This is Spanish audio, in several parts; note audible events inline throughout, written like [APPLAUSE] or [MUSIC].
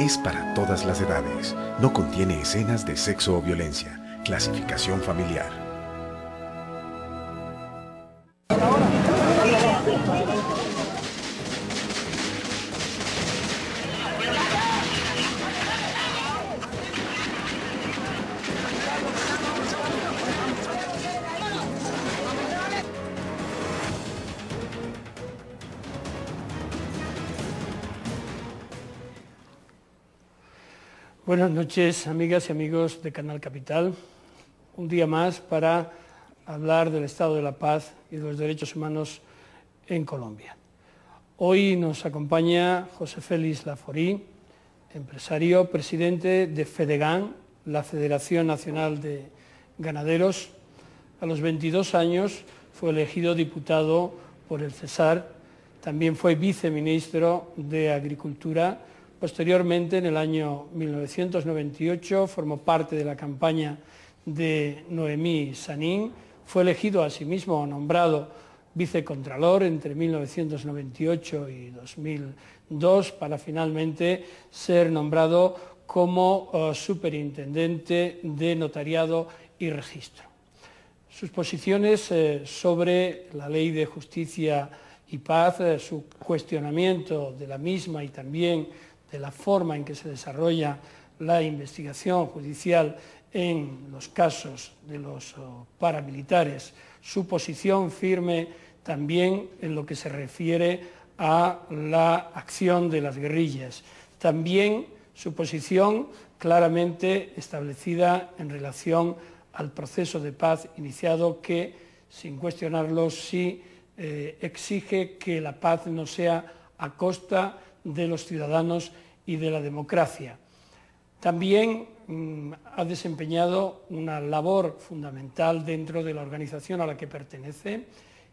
Es para todas las edades. No contiene escenas de sexo o violencia. Clasificación familiar. Buenas noches, amigas y amigos de Canal Capital. Un día más para hablar del estado de la paz y de los derechos humanos en Colombia. Hoy nos acompaña José Félix Laforí, empresario, presidente de FEDEGAN, la Federación Nacional de Ganaderos. A los 22 años fue elegido diputado por el Cesar, también fue viceministro de Agricultura Posteriormente, en el año 1998, formó parte de la campaña de Noemí Sanín, fue elegido asimismo nombrado vicecontralor entre 1998 y 2002 para finalmente ser nombrado como eh, superintendente de notariado y registro. Sus posiciones eh, sobre la ley de justicia y paz, eh, su cuestionamiento de la misma y también de la forma en que se desarrolla la investigación judicial en los casos de los oh, paramilitares, su posición firme también en lo que se refiere a la acción de las guerrillas, también su posición claramente establecida en relación al proceso de paz iniciado que, sin cuestionarlo, sí eh, exige que la paz no sea a costa de los ciudadanos y de la democracia. También mm, ha desempeñado una labor fundamental dentro de la organización a la que pertenece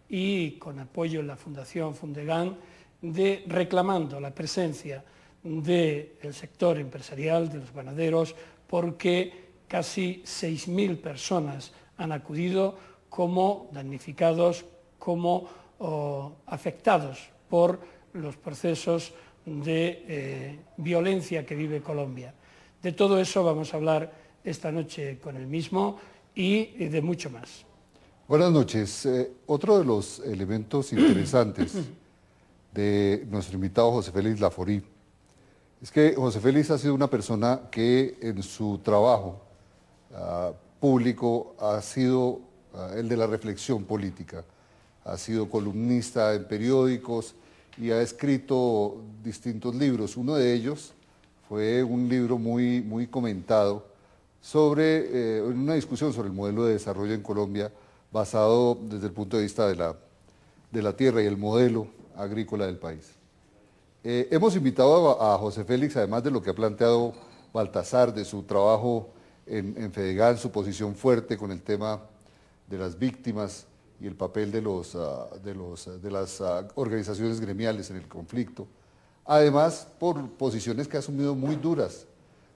y con apoyo en la Fundación Fundegan de reclamando la presencia del sector empresarial, de los ganaderos, porque casi 6.000 personas han acudido como damnificados, como oh, afectados por los procesos de eh, violencia que vive Colombia. De todo eso vamos a hablar esta noche con el mismo y de mucho más. Buenas noches. Eh, otro de los elementos interesantes [COUGHS] de nuestro invitado José Félix Laforí es que José Félix ha sido una persona que en su trabajo ah, público ha sido ah, el de la reflexión política, ha sido columnista en periódicos, y ha escrito distintos libros. Uno de ellos fue un libro muy, muy comentado sobre eh, una discusión sobre el modelo de desarrollo en Colombia basado desde el punto de vista de la, de la tierra y el modelo agrícola del país. Eh, hemos invitado a, José Félix, además de lo que ha planteado Baltasar, de su trabajo en, en Fedegan, su posición fuerte con el tema de las víctimas, y el papel de, los, ah, de, los, de las ah, organizaciones gremiales en el conflicto. Además, por posiciones que ha asumido muy duras,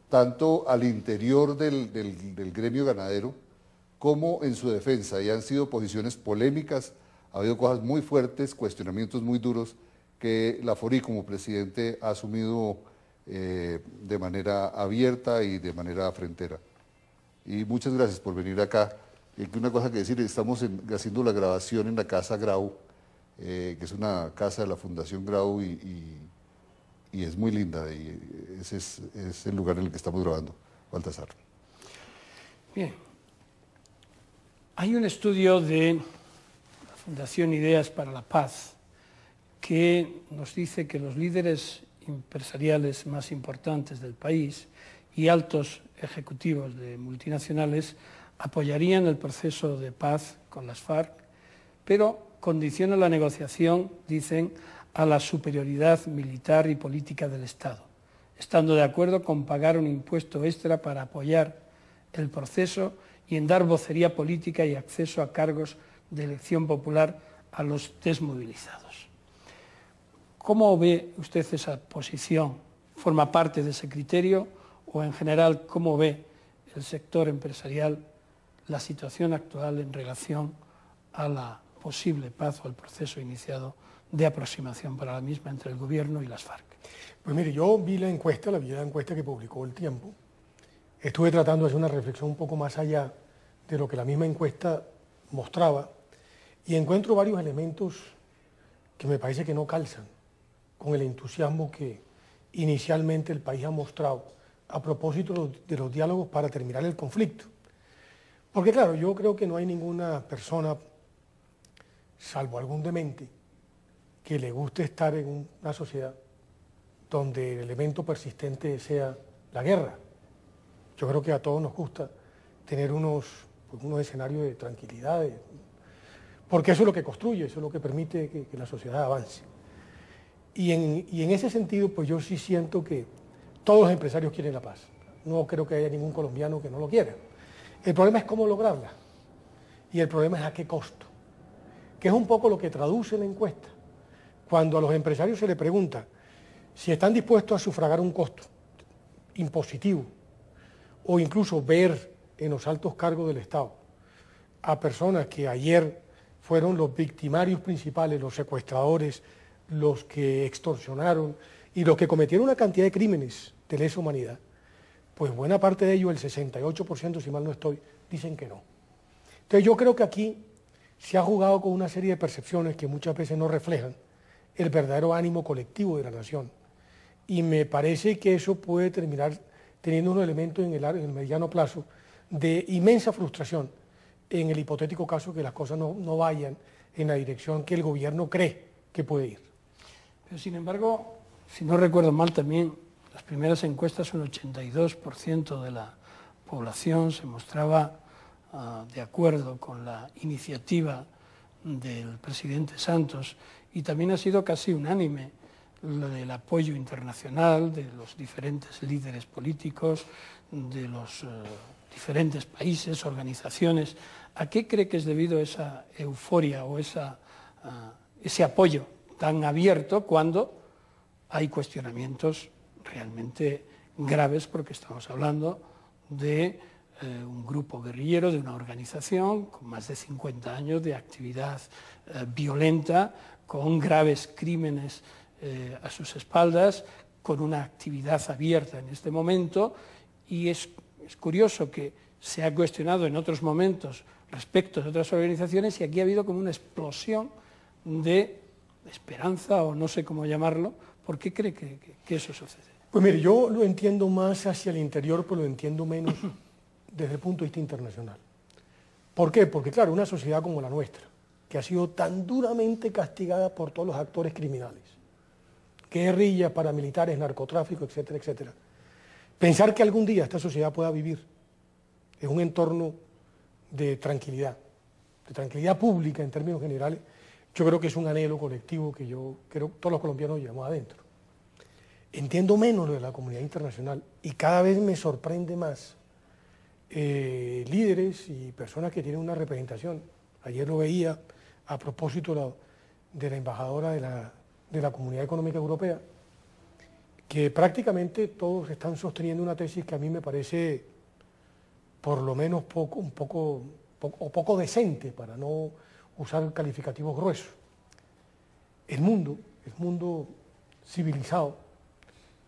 tanto al interior del, del, gremio ganadero como en su defensa, y han sido posiciones polémicas, ha habido cosas muy fuertes, cuestionamientos muy duros, que la FORI como presidente ha asumido eh, de manera abierta y de manera frentera. Y muchas gracias por venir acá. Y una cosa que decir, estamos haciendo la grabación en la Casa Grau, eh, que es una casa de la Fundación Grau y, es muy linda. Y ese es, el lugar en el que estamos grabando. Baltasar. Bien. Hay un estudio de la Fundación Ideas para la Paz que nos dice que los líderes empresariales más importantes del país y altos ejecutivos de multinacionales apoyarían el proceso de paz con las FARC, pero condiciona la negociación, dicen, a la superioridad militar y política del Estado, estando de acuerdo con pagar un impuesto extra para apoyar el proceso y en dar vocería política y acceso a cargos de elección popular a los desmovilizados. ¿Cómo ve usted esa posición? ¿Forma parte de ese criterio o en general cómo ve el sector empresarial la situación actual en relación a la posible paz o al proceso iniciado de aproximación para la misma entre el Gobierno y las FARC. Pues mire, yo vi la encuesta, la vi la encuesta que publicó El Tiempo. Estuve tratando de hacer una reflexión un poco más allá de lo que la misma encuesta mostraba y encuentro varios elementos que me parece que no calzan con el entusiasmo que inicialmente el país ha mostrado a propósito de los diálogos para terminar el conflicto. Porque claro, yo creo que no hay ninguna persona, salvo algún demente, que le guste estar en una sociedad donde el elemento persistente sea la guerra. Yo creo que a todos nos gusta tener unos, pues, unos escenarios de tranquilidad, porque eso es lo que construye, eso es lo que permite que, la sociedad avance. Y en, y en, ese sentido, pues yo sí siento que todos los empresarios quieren la paz. No creo que haya ningún colombiano que no lo quiera. El problema es cómo lograrla. Y el problema es a qué costo. Que es un poco lo que traduce la encuesta. Cuando a los empresarios se les pregunta, si están dispuestos a sufragar un costo impositivo o incluso ver en los altos cargos del Estado a personas que ayer fueron los victimarios principales, los secuestradores, los que extorsionaron y los que cometieron una cantidad de crímenes de lesa humanidad, pues buena parte de ellos, el 68% si mal no estoy, dicen que no. Entonces yo creo que aquí se ha jugado con una serie de percepciones que muchas veces no reflejan el verdadero ánimo colectivo de la nación y me parece que eso puede terminar teniendo un elemento en el, mediano plazo de inmensa frustración en el hipotético caso que las cosas no, vayan en la dirección que el gobierno cree que puede ir. Pero sin embargo, si no recuerdo mal también, las primeras encuestas un 82% de la población se mostraba ah, de acuerdo con la iniciativa del presidente Santos y también ha sido casi unánime del apoyo internacional de los diferentes líderes políticos, de los eh, diferentes países, organizaciones. ¿A qué cree que es debido esa euforia o ah, ese apoyo tan abierto cuando hay cuestionamientos realmente graves porque estamos hablando de eh, un grupo guerrillero, de una organización con más de 50 años de actividad eh, violenta, con graves crímenes eh, a sus espaldas, con una actividad abierta en este momento, y es, curioso que se ha cuestionado en otros momentos respecto de otras organizaciones y aquí ha habido como una explosión de esperanza o no sé cómo llamarlo. ¿Por qué cree que, eso sucede? Pues mire, yo lo entiendo más hacia el interior, pero lo entiendo menos [CLEARS THROAT] desde el punto de vista internacional. ¿Por qué? Porque claro, una sociedad como la nuestra, que ha sido tan duramente castigada por todos los actores criminales, guerrillas, paramilitares, narcotráfico, etcétera, etcétera. Pensar que algún día esta sociedad pueda vivir en un entorno de tranquilidad, de tranquilidad pública en términos generales, yo creo que es un anhelo colectivo que yo creo que todos los colombianos llevamos adentro. Entiendo menos lo de la comunidad internacional y cada vez me sorprende más eh, líderes y personas que tienen una representación. Ayer lo veía a propósito de la embajadora de la de la Comunidad Económica Europea, que prácticamente todos están sosteniendo una tesis que a mí me parece por lo menos poco, un poco, o poco decente, para no usar calificativos gruesos. El mundo, el mundo civilizado,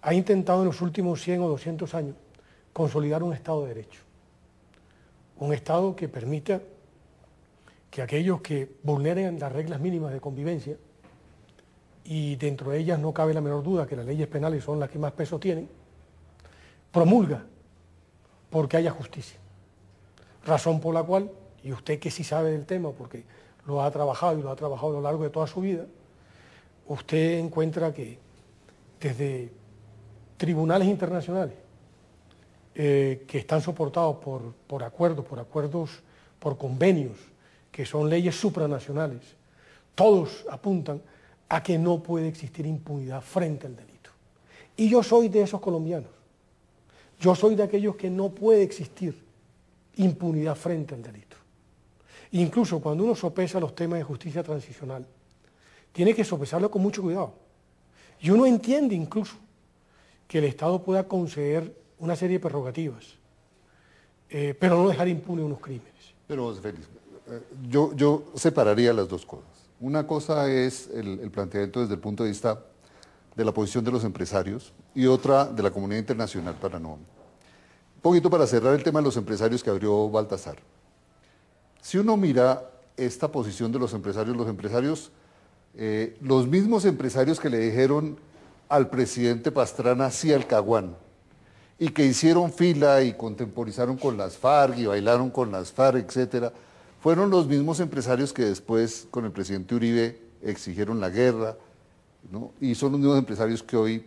ha intentado en los últimos 100 o 200 años consolidar un Estado de Derecho. Un Estado que permita que aquellos que vulneren las reglas mínimas de convivencia y dentro de ellas no cabe la menor duda que las leyes penales son las que más peso tienen, promulga porque haya justicia. Razón por la cual, y usted que sí sabe del tema, porque lo ha trabajado y lo ha trabajado a lo largo de toda su vida, usted encuentra que desde tribunales internacionales eh, que están soportados por, por acuerdos, por acuerdos, por convenios, que son leyes supranacionales, todos apuntan a que no puede existir impunidad frente al delito. Y yo soy de esos colombianos. Yo soy de aquellos que no puede existir impunidad frente al delito. Incluso cuando uno sopesa los temas de justicia transicional, tiene que sopesarlo con mucho cuidado. Y uno entiende incluso que el Estado pueda conceder una serie de prerrogativas, eh, pero no dejar impune unos crímenes. Pero, Félix, eh, yo, separaría las dos cosas. Una cosa es el, planteamiento desde el punto de vista de la posición de los empresarios y otra de la comunidad internacional para no... Un poquito para cerrar el tema de los empresarios que abrió Baltasar. Si uno mira esta posición de los empresarios, los empresarios, eh, los mismos empresarios que le dijeron al presidente Pastrana sí al Caguán y que hicieron fila y contemporizaron con las FARC y bailaron con las FARC, etcétera, fueron los mismos empresarios que después con el presidente Uribe exigieron la guerra, y son los mismos empresarios que hoy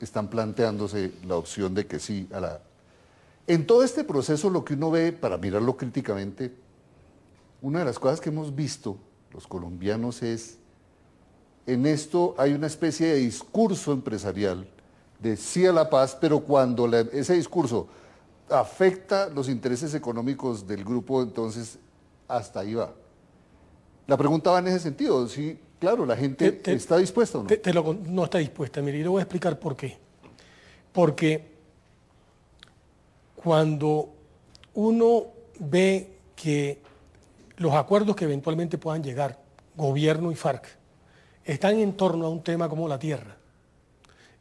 están planteándose la opción de que sí a la... En todo este proceso lo que uno ve, para mirarlo críticamente, una de las cosas que hemos visto los colombianos es, en esto hay una especie de discurso empresarial de sí a la paz, pero cuando ese discurso afecta los intereses económicos del grupo, entonces hasta ahí va. La pregunta va en ese sentido, si, claro, la gente está dispuesta o no. no está dispuesta, mire, y le voy a explicar por qué. Porque cuando uno ve que los acuerdos que eventualmente puedan llegar, gobierno y FARC, están en torno a un tema como la tierra.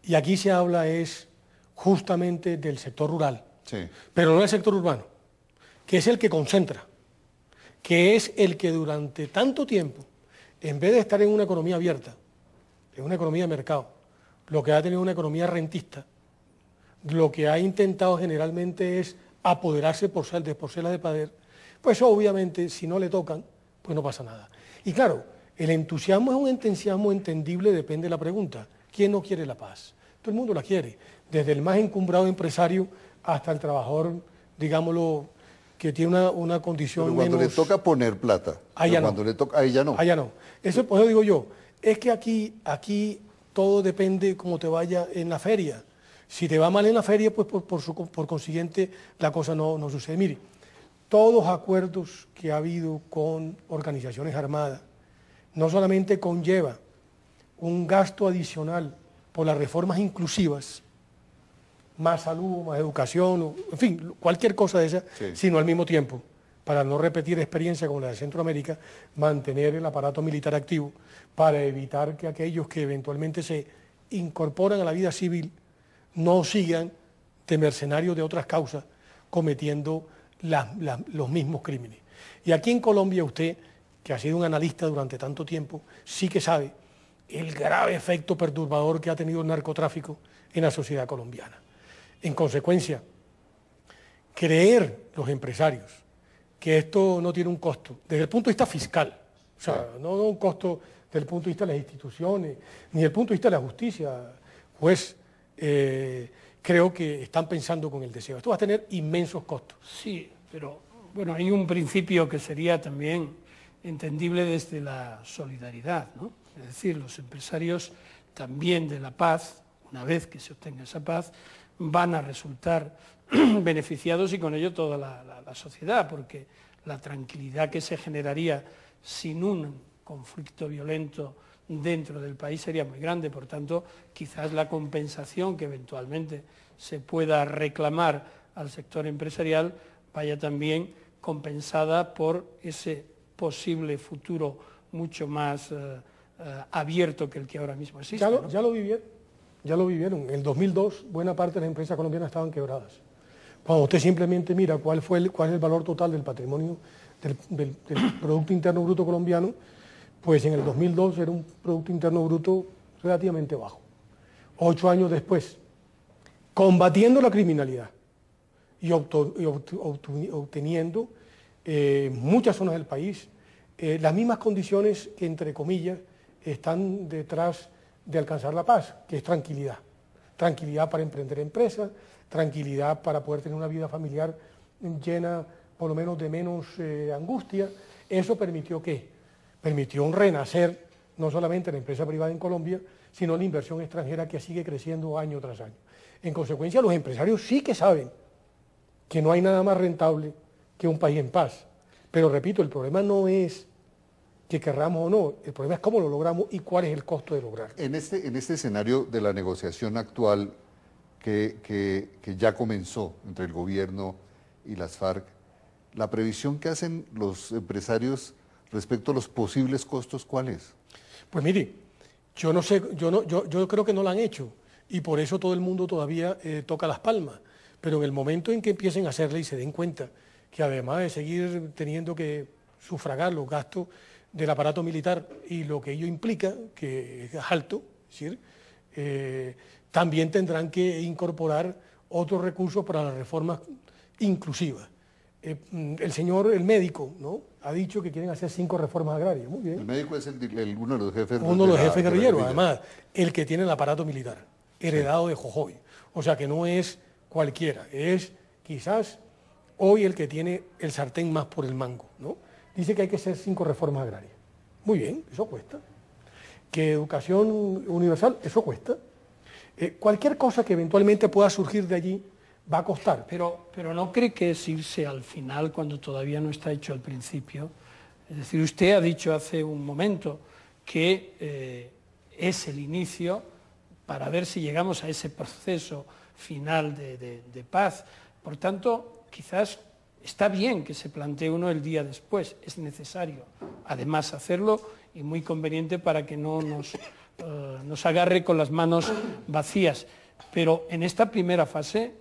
Y aquí se habla es justamente del sector rural, pero no del sector urbano, que es el que concentra, que es el que durante tanto tiempo, en vez de estar en una economía abierta, en una economía de mercado, lo que ha tenido una economía rentista, lo que ha intentado generalmente es apoderarse por ser de porcelas de poder, pues obviamente si no le tocan, pues no pasa nada. Y claro, el entusiasmo es un entusiasmo entendible, depende de la pregunta. ¿Quién no quiere la paz? Todo el mundo la quiere, desde el más encumbrado empresario hasta el trabajador, digámoslo, que tiene una, una condición Pero cuando le toca poner plata, ahí ya cuando le toca, ahí ya no. Ahí ya no. Eso, por eso digo yo, es que aquí, aquí todo depende cómo te vaya en la feria. Si te va mal en la feria, pues por, por, consiguiente la cosa no, no sucede. Mire, todos los acuerdos que ha habido con organizaciones armadas no solamente conlleva un gasto adicional por las reformas inclusivas, más salud, más educación, en fin, cualquier cosa de esa, sino al mismo tiempo, para no repetir experiencia como la de Centroamérica, mantener el aparato militar activo para evitar que aquellos que eventualmente se incorporan a la vida civil no sigan de mercenarios de otras causas cometiendo los mismos crímenes. Y aquí en Colombia usted, que ha sido un analista durante tanto tiempo, sí que sabe el grave efecto perturbador que ha tenido el narcotráfico en la sociedad colombiana. En consecuencia, creer los empresarios que esto no tiene un costo, desde el punto de vista fiscal, o sea, no, un costo desde el punto de vista de las instituciones, ni desde el punto de vista de la justicia, pues eh, creo que están pensando con el deseo. Esto va a tener inmensos costos. Sí, pero bueno, hay un principio que sería también entendible desde la solidaridad, ¿no? Es decir, los empresarios también de la paz, una vez que se obtenga esa paz, van a resultar [CLEARS THROAT] beneficiados y con ello toda la, sociedad, porque la tranquilidad que se generaría sin un conflicto violento dentro del país sería muy grande. Por tanto, quizás la compensación que eventualmente se pueda reclamar al sector empresarial vaya también compensada por ese posible futuro mucho más eh, eh, abierto que el que ahora mismo existe. Ya lo, ya lo vivieron, ya lo vivieron. En el 2002 buena parte de las empresas colombianas estaban quebradas. Cuando usted simplemente mira cuál, fue el, cuál es el valor total del patrimonio del Producto Interno Bruto colombiano, pues en el 2002 era un Producto Interno Bruto relativamente bajo. Ocho años después, combatiendo la criminalidad y, obteniendo eh, muchas zonas del país eh, las mismas condiciones que, entre comillas, están detrás de alcanzar la paz, que es tranquilidad. Tranquilidad para emprender empresas, tranquilidad para poder tener una vida familiar llena por lo menos de menos eh, angustia. Eso permitió qué? permitió un renacer no solamente la empresa privada en Colombia, sino la inversión extranjera que sigue creciendo año tras año. En consecuencia, los empresarios sí que saben que no hay nada más rentable que un país en paz. Pero repito, el problema no es que querramos o no, el problema es cómo lo logramos y cuál es el costo de lograrlo. En este, en este escenario de la negociación actual que, que ya comenzó entre el gobierno y las FARC, la previsión que hacen los empresarios respecto a los posibles costos, ¿cuál es? Pues mire, Yo no sé, yo, no, yo, yo creo que no la han hecho y por eso todo el mundo todavía eh, toca las palmas. Pero en el momento en que empiecen a hacerla y se den cuenta que además de seguir teniendo que sufragar los gastos del aparato militar y lo que ello implica, que es alto, es decir, eh, también tendrán que incorporar otros recursos para las reformas inclusivas. Eh, mm, el señor, el médico, ¿no? ha dicho que quieren hacer cinco reformas agrarias. Muy bien. El médico es el, uno de los jefes Uno de los jefes guerrilleros, además, el que tiene el aparato militar, heredado de Jojoy. O sea que no es cualquiera, es quizás hoy el que tiene el sartén más por el mango. ¿no? Dice que hay que hacer cinco reformas agrarias. Muy bien, eso cuesta. Que educación universal, eso cuesta. Eh, cualquier cosa que eventualmente pueda surgir de allí va a costar. Pero, pero no cree que es irse al final cuando todavía no está hecho al principio. Es decir, usted ha dicho hace un momento que eh, es el inicio para ver si llegamos a ese proceso final de, paz. Por tanto, quizás está bien que se plantee uno el día después, es necesario además hacerlo y muy conveniente para que no nos, eh, nos agarre con las manos vacías. Pero en esta primera fase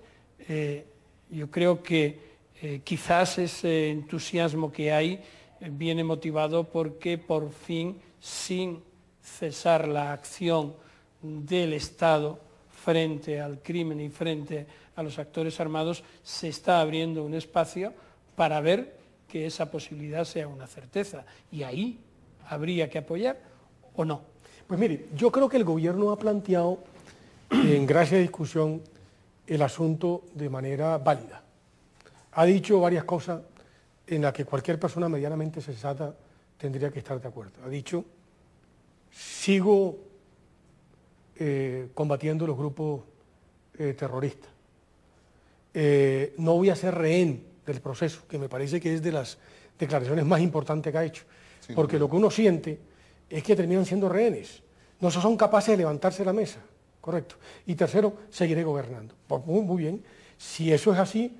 eh, yo creo que eh, quizás ese entusiasmo que hay viene motivado porque por fin, sin cesar la acción del Estado frente al crimen y frente a los actores armados, se está abriendo un espacio para ver que esa posibilidad sea una certeza. Y ahí habría que apoyar o no. Pues mire, yo creo que el gobierno ha planteado en gracia de discusión el asunto de manera válida. Ha dicho varias cosas en las que cualquier persona medianamente sensata tendría que estar de acuerdo. Ha dicho, sigo eh, combatiendo los grupos eh, terroristas. Eh, no voy a ser rehén del proceso, que me parece que es de las declaraciones más importantes que ha hecho. porque lo que uno siente es que terminan siendo rehenes. No son capaces de levantarse de la mesa. Correcto. Y tercero, seguiré gobernando. Pues muy, bien. Si eso es así,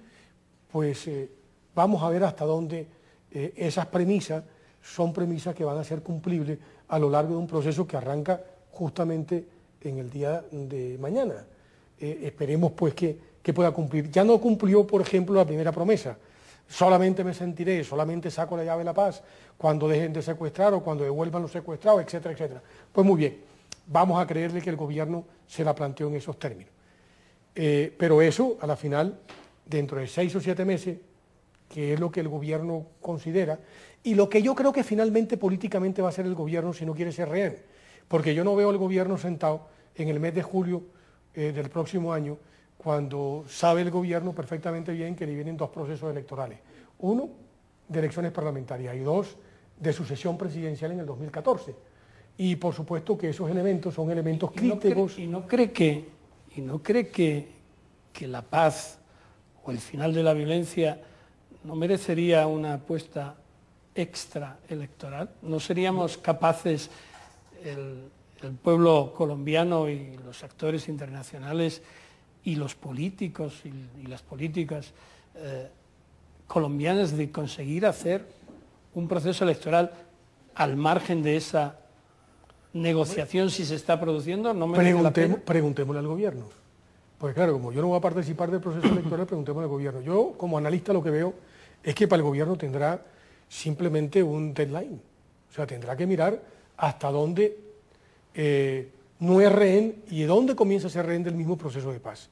pues eh, vamos a ver hasta dónde eh, esas premisas son premisas que van a ser cumplibles a lo largo de un proceso que arranca justamente en el día de mañana. Eh, esperemos pues que, que, pueda cumplir. Ya no cumplió, por ejemplo, la primera promesa. Solamente me sentiré, solamente saco la llave de la paz cuando dejen de secuestrar o cuando devuelvan los secuestrados, etcétera, etcétera. Pues muy bien vamos a creerle que el gobierno se la planteó en esos términos. Eh, pero eso, a la final, dentro de seis o siete meses, que es lo que el gobierno considera, y lo que yo creo que finalmente políticamente va a ser el gobierno si no quiere ser rehén, porque yo no veo al gobierno sentado en el mes de julio eh, del próximo año, cuando sabe el gobierno perfectamente bien que le vienen dos procesos electorales. Uno, de elecciones parlamentarias y dos, de sucesión presidencial en el 2014 y por supuesto que esos elementos son elementos críticos. ¿Y no cree, que, y no cree que, que la paz o el final de la violencia no merecería una apuesta extra electoral? ¿No seríamos capaces, el, pueblo colombiano y los actores internacionales y los políticos y, las políticas eh, colombianas de conseguir hacer un proceso electoral al margen de esa negociación si se está produciendo? No me Preguntémosle al gobierno. Pues claro, como yo no voy a participar del proceso electoral, [CLEARS THROAT] preguntémosle al gobierno. Yo, como analista, lo que veo es que para el gobierno tendrá simplemente un deadline. O sea, tendrá que mirar hasta dónde eh, no es rehén y dónde comienza a ser rehén del mismo proceso de paz.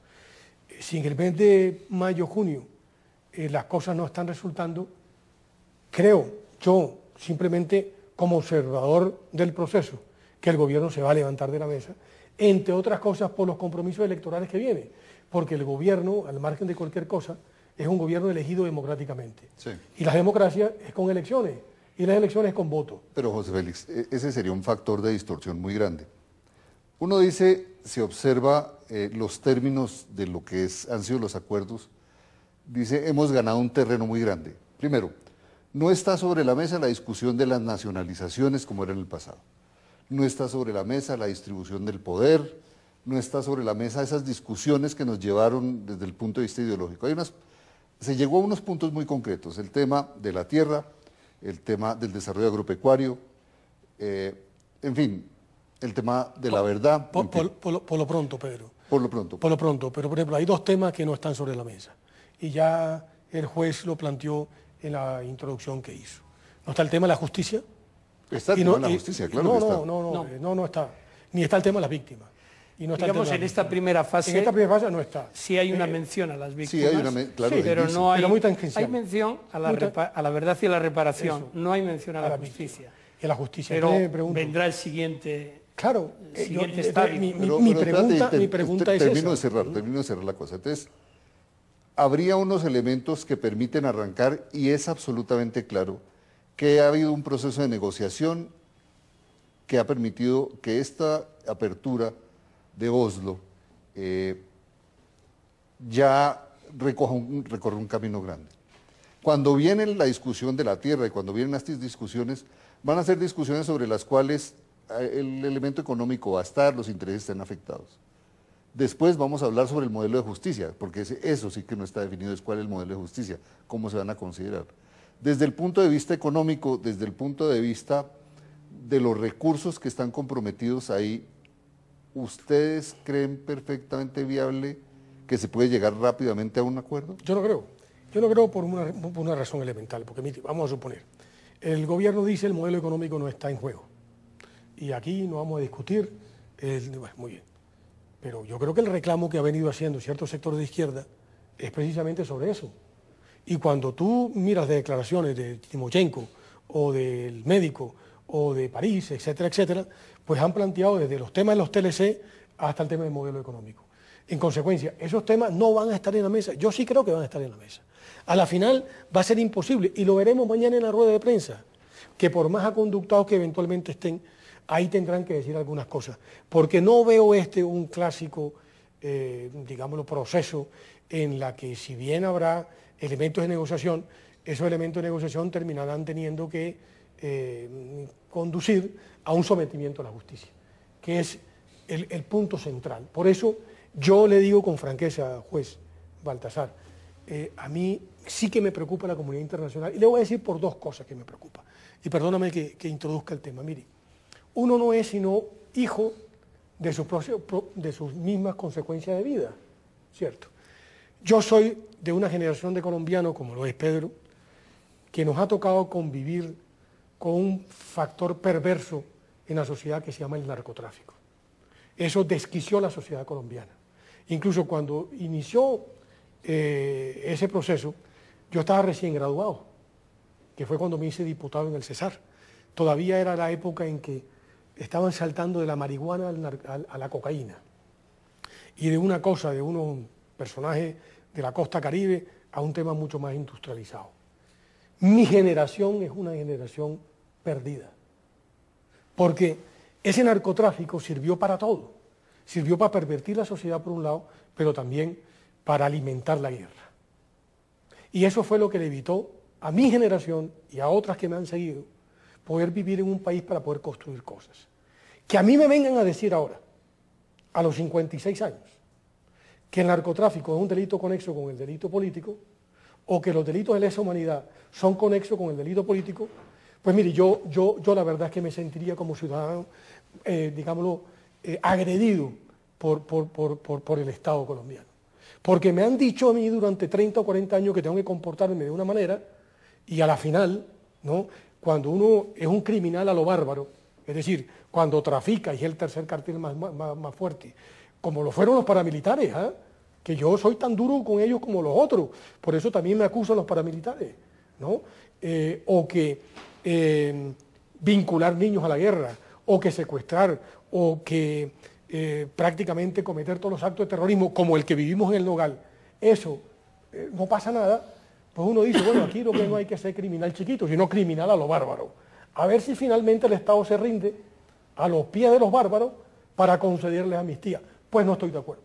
Si en el mes de mayo, junio, eh, las cosas no están resultando, creo yo, simplemente como observador del proceso, que el gobierno se va a levantar de la mesa, entre otras cosas por los compromisos electorales que vienen, porque el gobierno, al margen de cualquier cosa, es un gobierno elegido democráticamente. Y la democracia es con elecciones, y las elecciones con voto. Pero José Félix, e-, ese sería un factor de distorsión muy grande. Uno dice, se observa eh, los términos de lo que es, han sido los acuerdos, dice, hemos ganado un terreno muy grande. Primero, no está sobre la mesa la discusión de las nacionalizaciones como era en el pasado no está sobre la mesa la distribución del poder, no está sobre la mesa esas discusiones que nos llevaron desde el punto de vista ideológico. Hay unas, se llegó a unos puntos muy concretos, el tema de la tierra, el tema del desarrollo agropecuario, eh, en fin, el tema de la verdad. Lo- por lo pronto, Pedro. Por lo pronto. Por lo pronto, pero por ejemplo, hay dos temas que no están sobre la mesa. Y ya el juez lo planteó en la introducción que hizo. No está el tema de la justicia. Está el tema no, de la y- justicia, claro no, que no, está. No, no, No. eh, no, no está. Ni está el tema de las víctimas. Y no Digamos, en esta primera fase En esta primera fase no está. sí hay una Eh, mención a las Sí, víctimas. hay una, claro, Sí, pero no hay, Pero muy tangencial. hay mención a la, Muy tan- repa- a la verdad y a la reparación, Eso. no hay mención a, A la la justicia. Y a la justicia. Pero vendrá el siguiente. Claro, eh, yo- eh, estadio. mi, mi- Pero- mi pero espérate, pregunta, te- mi pregunta te- es termino esa. de cerrar, termino de cerrar la cosa. Entonces, habría unos elementos que permiten arrancar y es absolutamente claro que ha habido un proceso de negociación que ha permitido que esta apertura de Oslo eh, ya recoja un- recorre un camino grande. Cuando viene la discusión de la tierra y cuando vienen estas discusiones, van a ser discusiones sobre las cuales eh, el elemento económico va a estar, los intereses están afectados. Después vamos a hablar sobre el modelo de justicia, porque eso sí que no está definido, es cuál es el modelo de justicia, cómo se van a considerar. Desde el punto de vista económico, desde el punto de vista de los recursos que están comprometidos ahí, ¿ustedes creen perfectamente viable que se puede llegar rápidamente a un acuerdo? Yo no creo. Yo no creo por una, razón elemental, porque vamos a suponer, el gobierno dice el modelo económico no está en juego. Y aquí no vamos a discutir, el- bueno, muy bien. Pero yo creo que el reclamo que ha venido haciendo ciertos sectores de izquierda es precisamente sobre eso. Y cuando tú miras de declaraciones de Timochenko o del médico o de París, etcétera, etcétera, pues han planteado desde los temas de los TLC hasta el tema del modelo económico. En consecuencia, esos temas no van a estar en la mesa. Yo sí creo que van a estar en la mesa. A la final va a ser imposible, y lo veremos mañana en la rueda de prensa, que por más aconductados que eventualmente estén, ahí tendrán que decir algunas cosas. Porque no veo este un clásico, eh, digámoslo, proceso en la que si bien habrá elementos de negociación, esos elementos de negociación terminarán teniendo que eh, conducir a un sometimiento a la justicia, que es el, punto central. Por eso yo le digo con franqueza, juez Baltasar, eh, a mí sí que me preocupa la comunidad internacional, y le voy a decir por dos cosas que me preocupa. Y perdóname que, que introduzca el tema. Mire, uno no es sino hijo de sus, mismas consecuencias de vida, ¿cierto? Yo soy de una generación de colombianos, como lo es Pedro, que nos ha tocado convivir con un factor perverso en la sociedad que se llama el narcotráfico. Eso desquició la sociedad colombiana. Incluso cuando inició eh, ese proceso, yo estaba recién graduado, que fue cuando me hice diputado en el Cesar. Todavía era la época en que estaban saltando de la marihuana a la cocaína y de una cosa, de unos personajes de la costa caribe a un tema mucho más industrializado. Mi generación es una generación perdida, porque ese narcotráfico sirvió para todo, sirvió para pervertir la sociedad por un lado, pero también para alimentar la guerra. Y eso fue lo que le evitó a mi generación y a otras que me han seguido poder vivir en un país para poder construir cosas. Que a mí me vengan a decir ahora, a los 56 años, que el narcotráfico es un delito conexo con el delito político, o que los delitos de lesa humanidad son conexos con el delito político, pues mire, yo, yo, yo la verdad es que me sentiría como ciudadano, eh, digámoslo, eh, agredido por, por, por, por, el Estado colombiano. Porque me han dicho a mí durante 30 o 40 años que tengo que comportarme de una manera y a la final, ¿no? Cuando uno es un criminal a lo bárbaro, es decir, cuando trafica y es el tercer cartel más, más, más fuerte, como lo fueron los paramilitares, ¿ah? que yo soy tan duro con ellos como los otros, por eso también me acusan los paramilitares, ¿no? Eh, o que eh, vincular niños a la guerra, o que secuestrar, o que eh, prácticamente cometer todos los actos de terrorismo como el que vivimos en el Nogal, eso eh, no pasa nada, pues uno dice, bueno, aquí lo que no hay que ser criminal chiquito, sino criminal a lo bárbaro. A ver si finalmente el Estado se rinde a los pies de los bárbaros para concederles amnistía. Pues no estoy de acuerdo.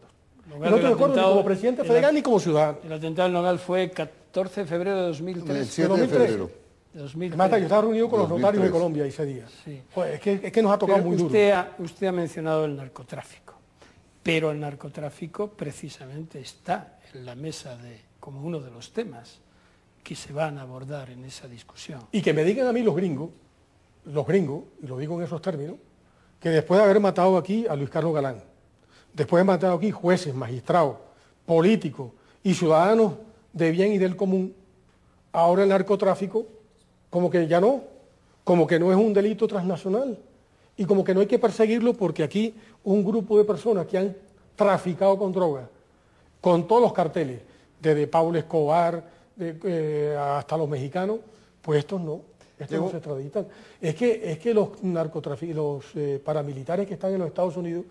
Nogal, no estoy el de acuerdo ni como presidente el federal ni como ciudadano. El atentado del Nogal fue 14 de febrero de El 2003. 7 de 2003. febrero. de 2003. Además, yo estaba reunido con los 2003. notarios de Colombia ese día. Sí. Joder, es, que, es que nos ha tocado Pero muy duro. usted, ha, usted ha mencionado el narcotráfico, pero el narcotráfico precisamente está en la mesa de, como uno de los temas que se van a abordar en esa discusión. Y que me digan a mí los gringos, los gringos, y lo digo en esos términos, que después de haber matado aquí a Luis Carlos Galán, después de haber matado aquí jueces, magistrados, políticos y ciudadanos de bien y del común, ahora el narcotráfico como que ya no, como que no es un delito transnacional y como que no hay que perseguirlo porque aquí un grupo de personas que han traficado con drogas, con todos los carteles, desde Pablo Escobar eh, hasta los mexicanos, pues estos no, estos no se extraditan. Es que, es que los narcotraficantes, los eh, paramilitares que están en los Estados Unidos,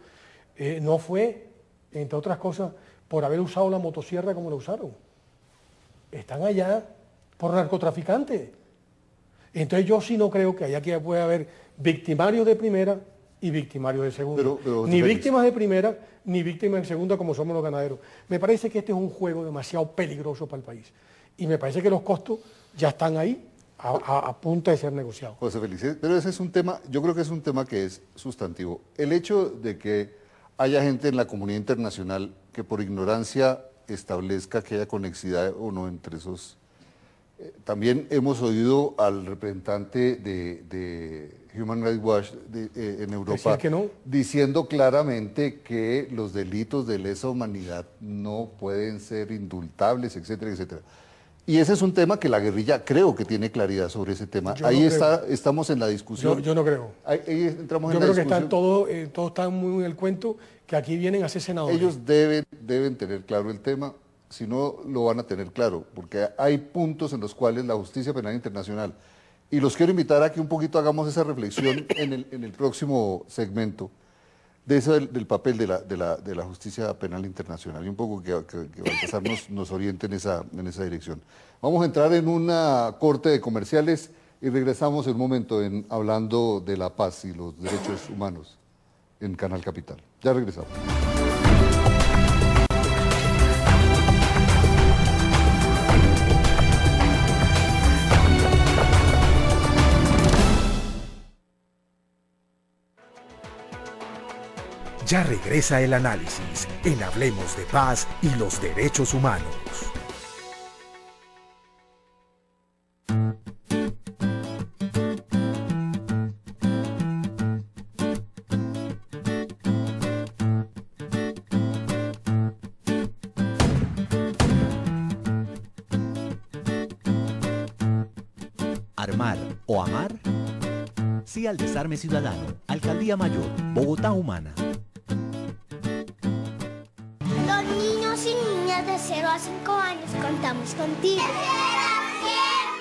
eh, no fue, entre otras cosas, por haber usado la motosierra como la usaron. Están allá por narcotraficantes. Entonces yo sí no creo que allá que pueda haber victimarios de primera y victimarios de segunda. ni víctimas de primera ni víctimas de segunda como somos los ganaderos. Me parece que este es un juego demasiado peligroso para el país. Y me parece que los costos ya están ahí a, punto de ser negociados. José Feliz, pero ese es un tema, yo creo que es un tema que es sustantivo. El hecho de que haya gente en la comunidad internacional que por ignorancia establezca que haya conexidad o no entre esos también hemos oído al representante de, Human Rights Watch eh, en Europa diciendo claramente que los delitos de lesa humanidad no pueden ser indultables, etcétera, etcétera. Y ese es un tema que la guerrilla creo que tiene claridad sobre ese tema. ahí está, estamos en la discusión. Yo, no creo. Ahí, entramos yo creo que están todos eh, están muy en el cuento que aquí vienen a ser senadores. Ellos deben, deben tener claro el tema si no lo van a tener claro, porque hay puntos en los cuales la justicia penal internacional, y los quiero invitar a que un poquito hagamos esa reflexión en el, próximo segmento, de eso del, papel de la, justicia penal internacional, y un poco que, que, Baltasar nos, [COUGHS] nos oriente en esa, en esa dirección. Vamos a entrar en una corte de comerciales y regresamos en un momento en, hablando de la paz y los derechos humanos en Canal Capital. Ya regresamos. Ya regresa el análisis en Hablemos de Paz y los Derechos Humanos. Armar o amar. Sí al desarme ciudadano. Alcaldía Mayor. Bogotá Humana. De 0 a 5 años contamos contigo.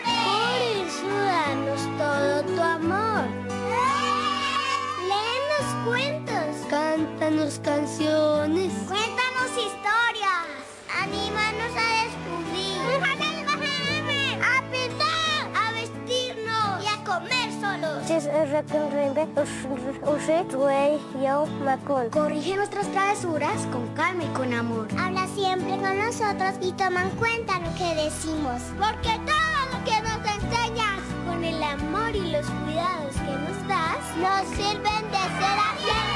Por eso danos todo tu amor. Léenos cuentos. Cántanos canciones. Solos. Corrige nuestras travesuras con calma y con amor. Habla siempre con nosotros y toma en cuenta lo que decimos. Porque todo lo que nos enseñas con el amor y los cuidados que nos das nos sirven de ser.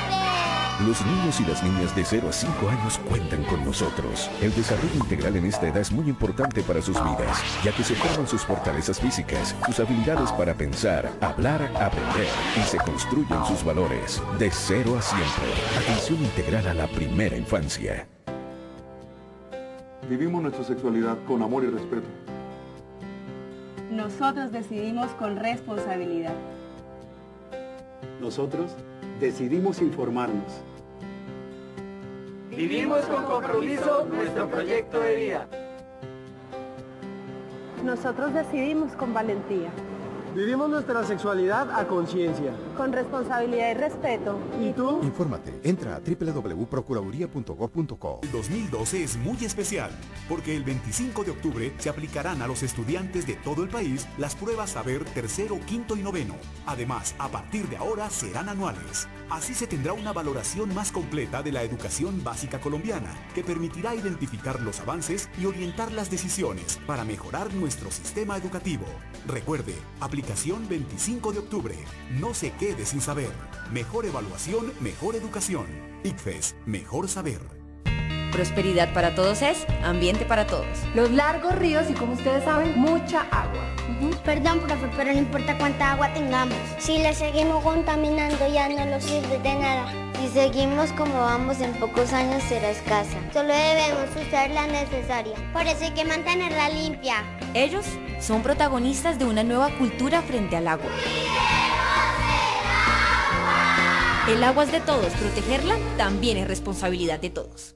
Los niños y las niñas de 0 a 5 años cuentan con nosotros. El desarrollo integral en esta edad es muy importante para sus vidas, ya que se forman sus fortalezas físicas, sus habilidades para pensar, hablar, aprender y se construyen sus valores. De 0 a siempre. Atención integral a la primera infancia. Vivimos nuestra sexualidad con amor y respeto. Nosotros decidimos con responsabilidad. Nosotros decidimos informarnos. Vivimos con compromiso nuestro proyecto de vida. Nosotros decidimos con valentía. Vivimos nuestra sexualidad a conciencia. Con responsabilidad y respeto. ¿Y tú? Infórmate. Entra a www.procuraduría.gov.co. El 2012 es muy especial porque el 25 de octubre se aplicarán a los estudiantes de todo el país las pruebas saber tercero, quinto y noveno. Además, a partir de ahora serán anuales. Así se tendrá una valoración más completa de la educación básica colombiana que permitirá identificar los avances y orientar las decisiones para mejorar nuestro sistema educativo. Recuerde, aplicar 25 de octubre. No se quede sin saber. Mejor evaluación, mejor educación. ICFES, mejor saber. Prosperidad para todos es ambiente para todos. Los largos ríos y como ustedes saben, mucha agua. Perdón, profe, pero no importa cuánta agua tengamos. Si la seguimos contaminando ya no nos sirve de nada. Si seguimos como vamos, en pocos años será escasa. Solo debemos usar la necesaria. Por eso hay que mantenerla limpia. Ellos son protagonistas de una nueva cultura frente al agua. El agua es de todos, protegerla también es responsabilidad de todos.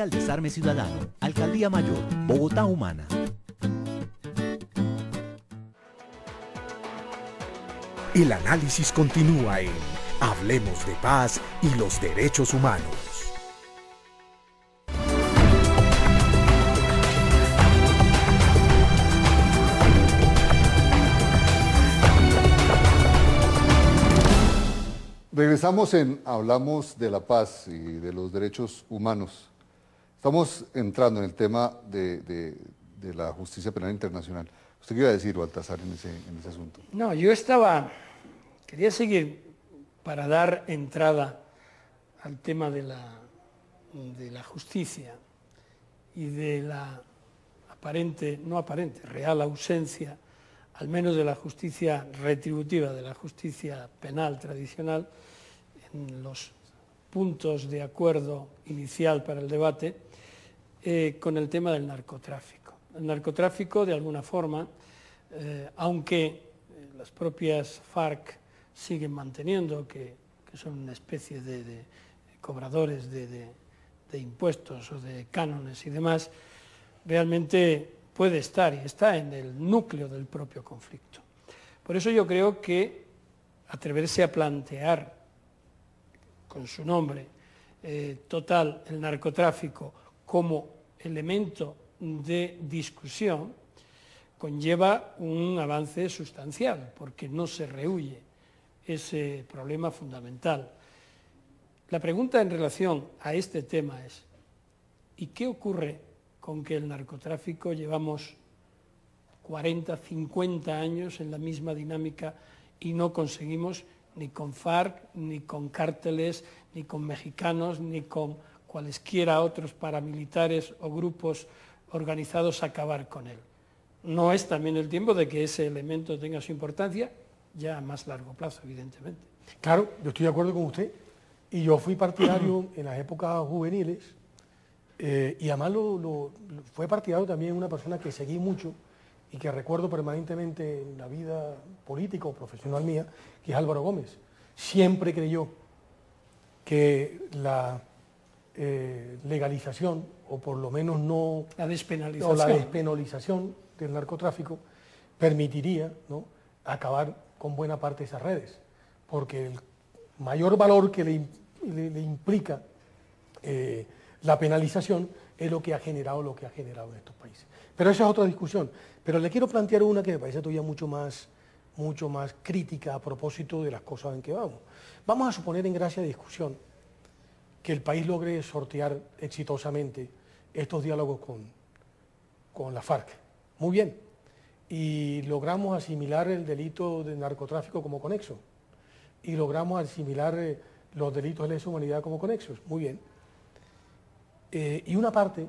Al desarme ciudadano. Alcaldía Mayor. Bogotá Humana. El análisis continúa en Hablemos de paz y los derechos humanos. Regresamos en Hablamos de la paz y de los derechos humanos. Estamos entrando en el tema de, la justicia penal internacional. ¿Usted qué iba a decir, Baltasar, en ese, asunto? No, yo estaba, quería seguir para dar entrada al tema de la justicia y de la aparente, no aparente, real ausencia, al menos de la justicia retributiva, de la justicia penal tradicional, en los puntos de acuerdo inicial para el debate, eh, con el tema del narcotráfico. El narcotráfico, de alguna forma, eh, aunque eh, las propias FARC siguen manteniendo que, son una especie de, cobradores de, impuestos o de cánones y demás, realmente puede estar y está en el núcleo del propio conflicto. Por eso yo creo que atreverse a plantear con su nombre total el narcotráfico como elemento de discusión conlleva un avance sustancial, porque no se rehuye ese problema fundamental. La pregunta en relación a este tema es, ¿y qué ocurre con que el narcotráfico llevamos 40, 50 años en la misma dinámica y no conseguimos ni con FARC, ni con cárteles, ni con mexicanos, ni con cualesquiera otros paramilitares o grupos organizados acabar con él? ¿No es también el tiempo de que ese elemento tenga su importancia? Ya a más largo plazo, evidentemente. Claro, yo estoy de acuerdo con usted. Y yo fui partidario [CLEARS THROAT] en las épocas juveniles eh, y además lo- fue partidario también una persona que seguí mucho y que recuerdo permanentemente en la vida política o profesional mía, que es Álvaro Gómez. Siempre creyó que la eh, legalización, o por lo menos no... La despenalización. o la despenalización del narcotráfico permitiría ¿no? acabar con buena parte de esas redes, porque el mayor valor que le, im- le- le implica eh, la penalización es lo que ha generado lo que ha generado en estos países. Pero esa es otra discusión. Pero le quiero plantear una que me parece todavía mucho más, mucho más crítica a propósito de las cosas en que vamos. Vamos a suponer en gracia de discusión que el país logre sortear exitosamente estos diálogos con, con la FARC. Muy bien. Y logramos asimilar el delito de narcotráfico como conexo. Y logramos asimilar eh, los delitos de lesa humanidad como conexos. Muy bien. Eh, y una parte...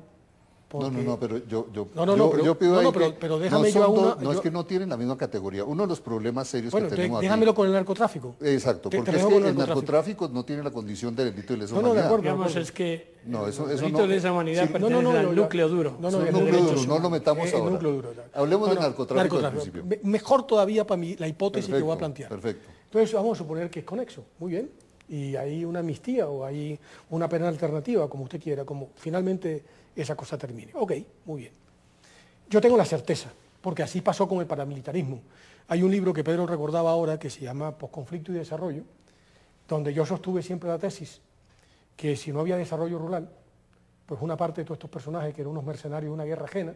No, porque- no, no, pero yo, yo, No, no, yo, no, pero- yo pido no, ahí no, pero- que pero déjame no yo a una- no es yo- que no tienen la misma categoría. Uno de los problemas serios Bueno, que tenemos aquí- déjamelo con el narcotráfico. Exacto, Te- te porque es dejo que el el narcotráfico no tiene la condición de delito de lesa No, no, de humanidad. acuerdo, Digamos, es que No, eso, el eso delito no. de lesa humanidad sí, pertenece no, no, al núcleo duro. No, no, es núcleo duro, no lo metamos Es el ahora. núcleo duro. Hablemos No, de no, narcotráfico al principio. Me- Mejor todavía para mí la hipótesis que voy a plantear. perfecto. Entonces vamos a suponer que es conexo. Muy bien. Y hay una amnistía o hay una pena alternativa, como usted quiera, como finalmente esa cosa termine. Ok, muy bien. Yo tengo la certeza, porque así pasó con el paramilitarismo. Hay un libro que Pedro recordaba ahora que se llama Posconflicto y Desarrollo, donde yo sostuve siempre la tesis que si no había desarrollo rural, pues una parte de todos estos personajes, que eran unos mercenarios de una guerra ajena,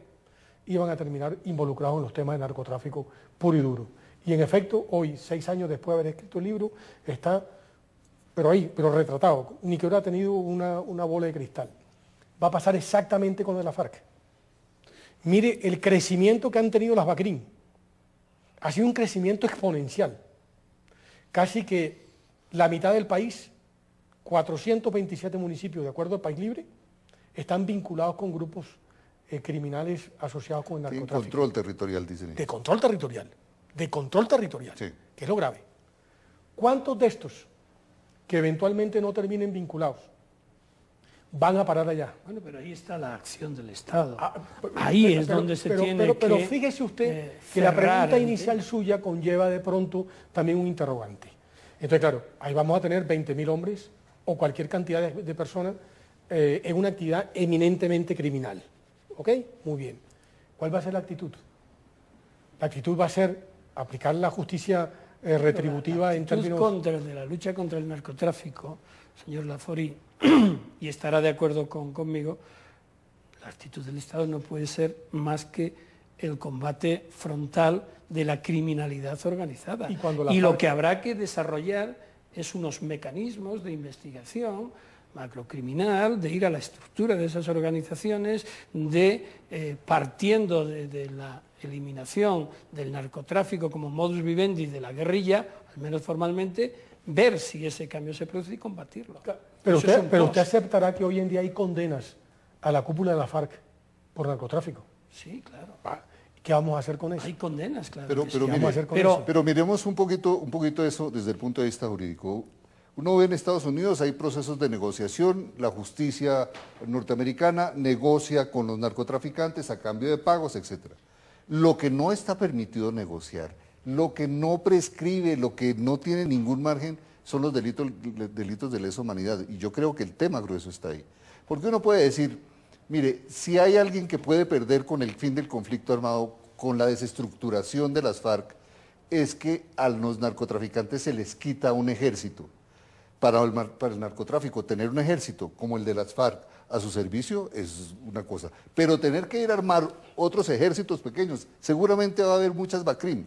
iban a terminar involucrados en los temas de narcotráfico puro y duro. Y en efecto, hoy, seis años después de haber escrito el libro, está pero ahí, pero retratado, ni que hubiera tenido una, una bola de cristal. Va a pasar exactamente con la FARC. Mire el crecimiento que han tenido las BACRIM. Ha sido un crecimiento exponencial. Casi que la mitad del país, 427 municipios, de acuerdo al País Libre, están vinculados con grupos eh, criminales asociados con el narcotráfico. De control territorial, dicen. De control territorial. De control territorial. Sí. Que es lo grave. ¿Cuántos de estos que eventualmente no terminen vinculados van a parar allá? Bueno, pero ahí está la acción del Estado. Ah, ahí pero, es donde se tiene pero, que Pero fíjese usted eh, que la pregunta inicial suya conlleva de pronto también un interrogante. Entonces, claro, ahí vamos a tener 20.000 hombres o cualquier cantidad de, de personas eh, en una actividad eminentemente criminal. ¿Ok? Muy bien. ¿Cuál va a ser la actitud? La actitud va a ser aplicar la justicia eh, retributiva en actitud términos... contra de la lucha contra el narcotráfico, señor Lafori, [CLEARS THROAT] y estará de acuerdo con, conmigo, la actitud del Estado no puede ser más que el combate frontal de la criminalidad organizada. Y cuando lo que habrá que desarrollar es unos mecanismos de investigación macrocriminal, de ir a la estructura de esas organizaciones, de, eh, partiendo de, de la eliminación del narcotráfico como modus vivendi de la guerrilla, al menos formalmente, ver si ese cambio se produce y combatirlo. Pero Eso usted, pero aceptará que hoy en día hay condenas a la cúpula de la FARC por narcotráfico. Sí, claro. ¿Qué vamos a hacer con eso? Hay condenas, claro. Pero, pero, sí. mire, vamos a hacer con pero, eso? pero miremos un poquito, un poquito eso desde el punto de vista jurídico. Uno ve en Estados Unidos hay procesos de negociación, la justicia norteamericana negocia con los narcotraficantes a cambio de pagos, etcétera. Lo que no está permitido negociar, lo que no prescribe, lo que no tiene ningún margen, son los delitos, delitos de lesa humanidad. Y yo creo que el tema grueso está ahí. Porque uno puede decir, mire, si hay alguien que puede perder con el fin del conflicto armado, con la desestructuración de las FARC, es que a los narcotraficantes se les quita un ejército. Para el, para el narcotráfico, tener un ejército como el de las FARC a su servicio es una cosa. Pero tener que ir a armar otros ejércitos pequeños, seguramente va a haber muchas BACRIM,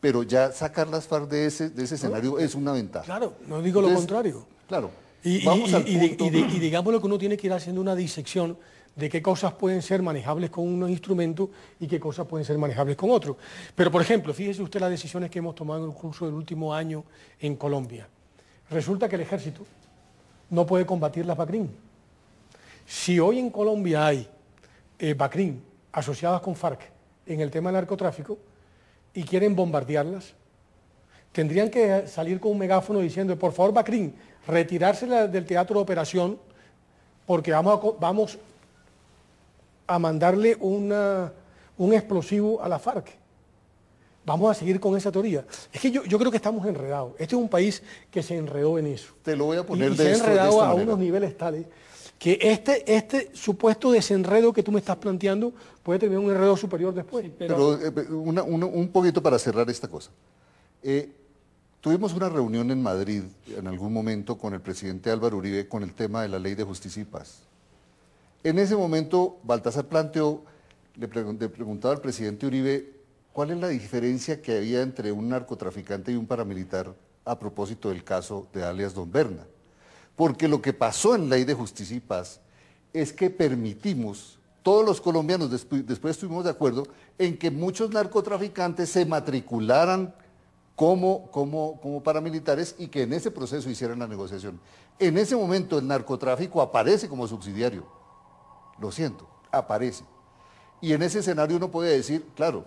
pero ya sacar las FARC de ese, de ese escenario es una ventaja. Claro, no digo lo contrario. Claro. Y, Vamos y- al y punto. y di- y digamos lo que uno tiene que ir haciendo una disección de qué cosas pueden ser manejables con unos instrumentos y qué cosas pueden ser manejables con otros. Pero, por ejemplo, fíjese usted las decisiones que hemos tomado en el curso del último año en Colombia. Resulta que el ejército no puede combatir las BACRIM. Si hoy en Colombia hay eh, BACRIM asociadas con FARC en el tema del narcotráfico y quieren bombardearlas, tendrían que salir con un megáfono diciendo, por favor, Bacrín, retirarse del teatro de operación porque vamos a, vamos a mandarle una- un explosivo a la FARC. Vamos a seguir con esa teoría. Es que yo, yo creo que estamos enredados. Este es un país que se enredó en eso. Te lo voy a Y, poner y de se ha de enredado esta a manera. unos niveles tales que este, este supuesto desenredo que tú me estás planteando puede tener un enredo superior después. Pero, eh, una- una- un poquito para cerrar esta cosa. Eh, tuvimos una reunión en Madrid en algún momento con el presidente Álvaro Uribe con el tema de la ley de justicia y paz. En ese momento, Baltasar planteó, le, pregun- le preguntaba al presidente Uribe cuál es la diferencia que había entre un narcotraficante y un paramilitar a propósito del caso de alias Don Berna. Porque lo que pasó en ley de justicia y paz es que permitimos, todos los colombianos despu- después estuvimos de acuerdo en que muchos narcotraficantes se matricularan como, como, como paramilitares y que en ese proceso hicieran la negociación. En ese momento el narcotráfico aparece como subsidiario. Lo siento, aparece. Y en ese escenario uno puede decir, claro,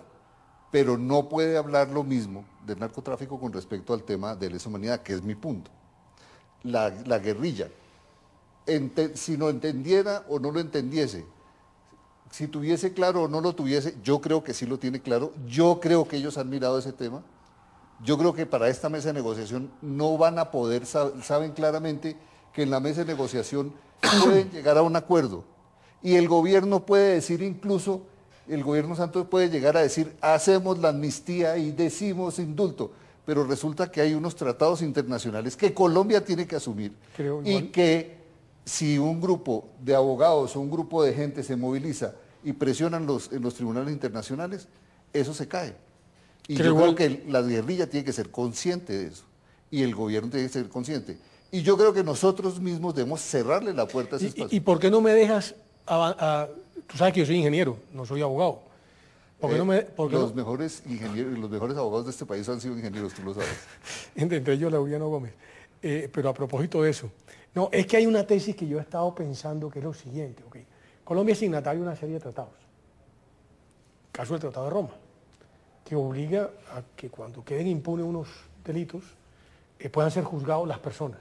pero no puede hablar lo mismo del narcotráfico con respecto al tema de lesa humanidad, que es mi punto. La, la guerrilla, ente- si lo entendiera o no lo entendiese, si tuviese claro o no lo tuviese, yo creo que sí lo tiene claro, yo creo que ellos han mirado ese tema, yo creo que para esta mesa de negociación no van a poder, sab- saben claramente que en la mesa de negociación [COUGHS] pueden llegar a un acuerdo y el gobierno puede decir incluso, el gobierno Santos puede llegar a decir, hacemos la amnistía y decimos indulto, pero resulta que hay unos tratados internacionales que Colombia tiene que asumir Creo y igual. que si un grupo de abogados o un grupo de gente se moviliza y presionan los, en los tribunales internacionales, eso se cae. Y Creo yo igual- creo que la guerrilla tiene que ser consciente de eso y el gobierno tiene que ser consciente. Y yo creo que nosotros mismos debemos cerrarle la puerta a ese espacio. ¿Y, por qué no me dejas, tú sabes que yo soy ingeniero, no soy abogado? ¿Por no me, eh, los mejores ingenieros, los mejores abogados de este país han sido ingenieros, tú lo sabes. entre, ellos Lauriano Gómez. Eh, pero a propósito de eso, no, es que hay una tesis que yo he estado pensando que es lo siguiente. Okay. Colombia es signatario de una serie de tratados. Caso del Tratado de Roma, que obliga a que cuando queden impunes unos delitos eh, puedan ser juzgados las personas.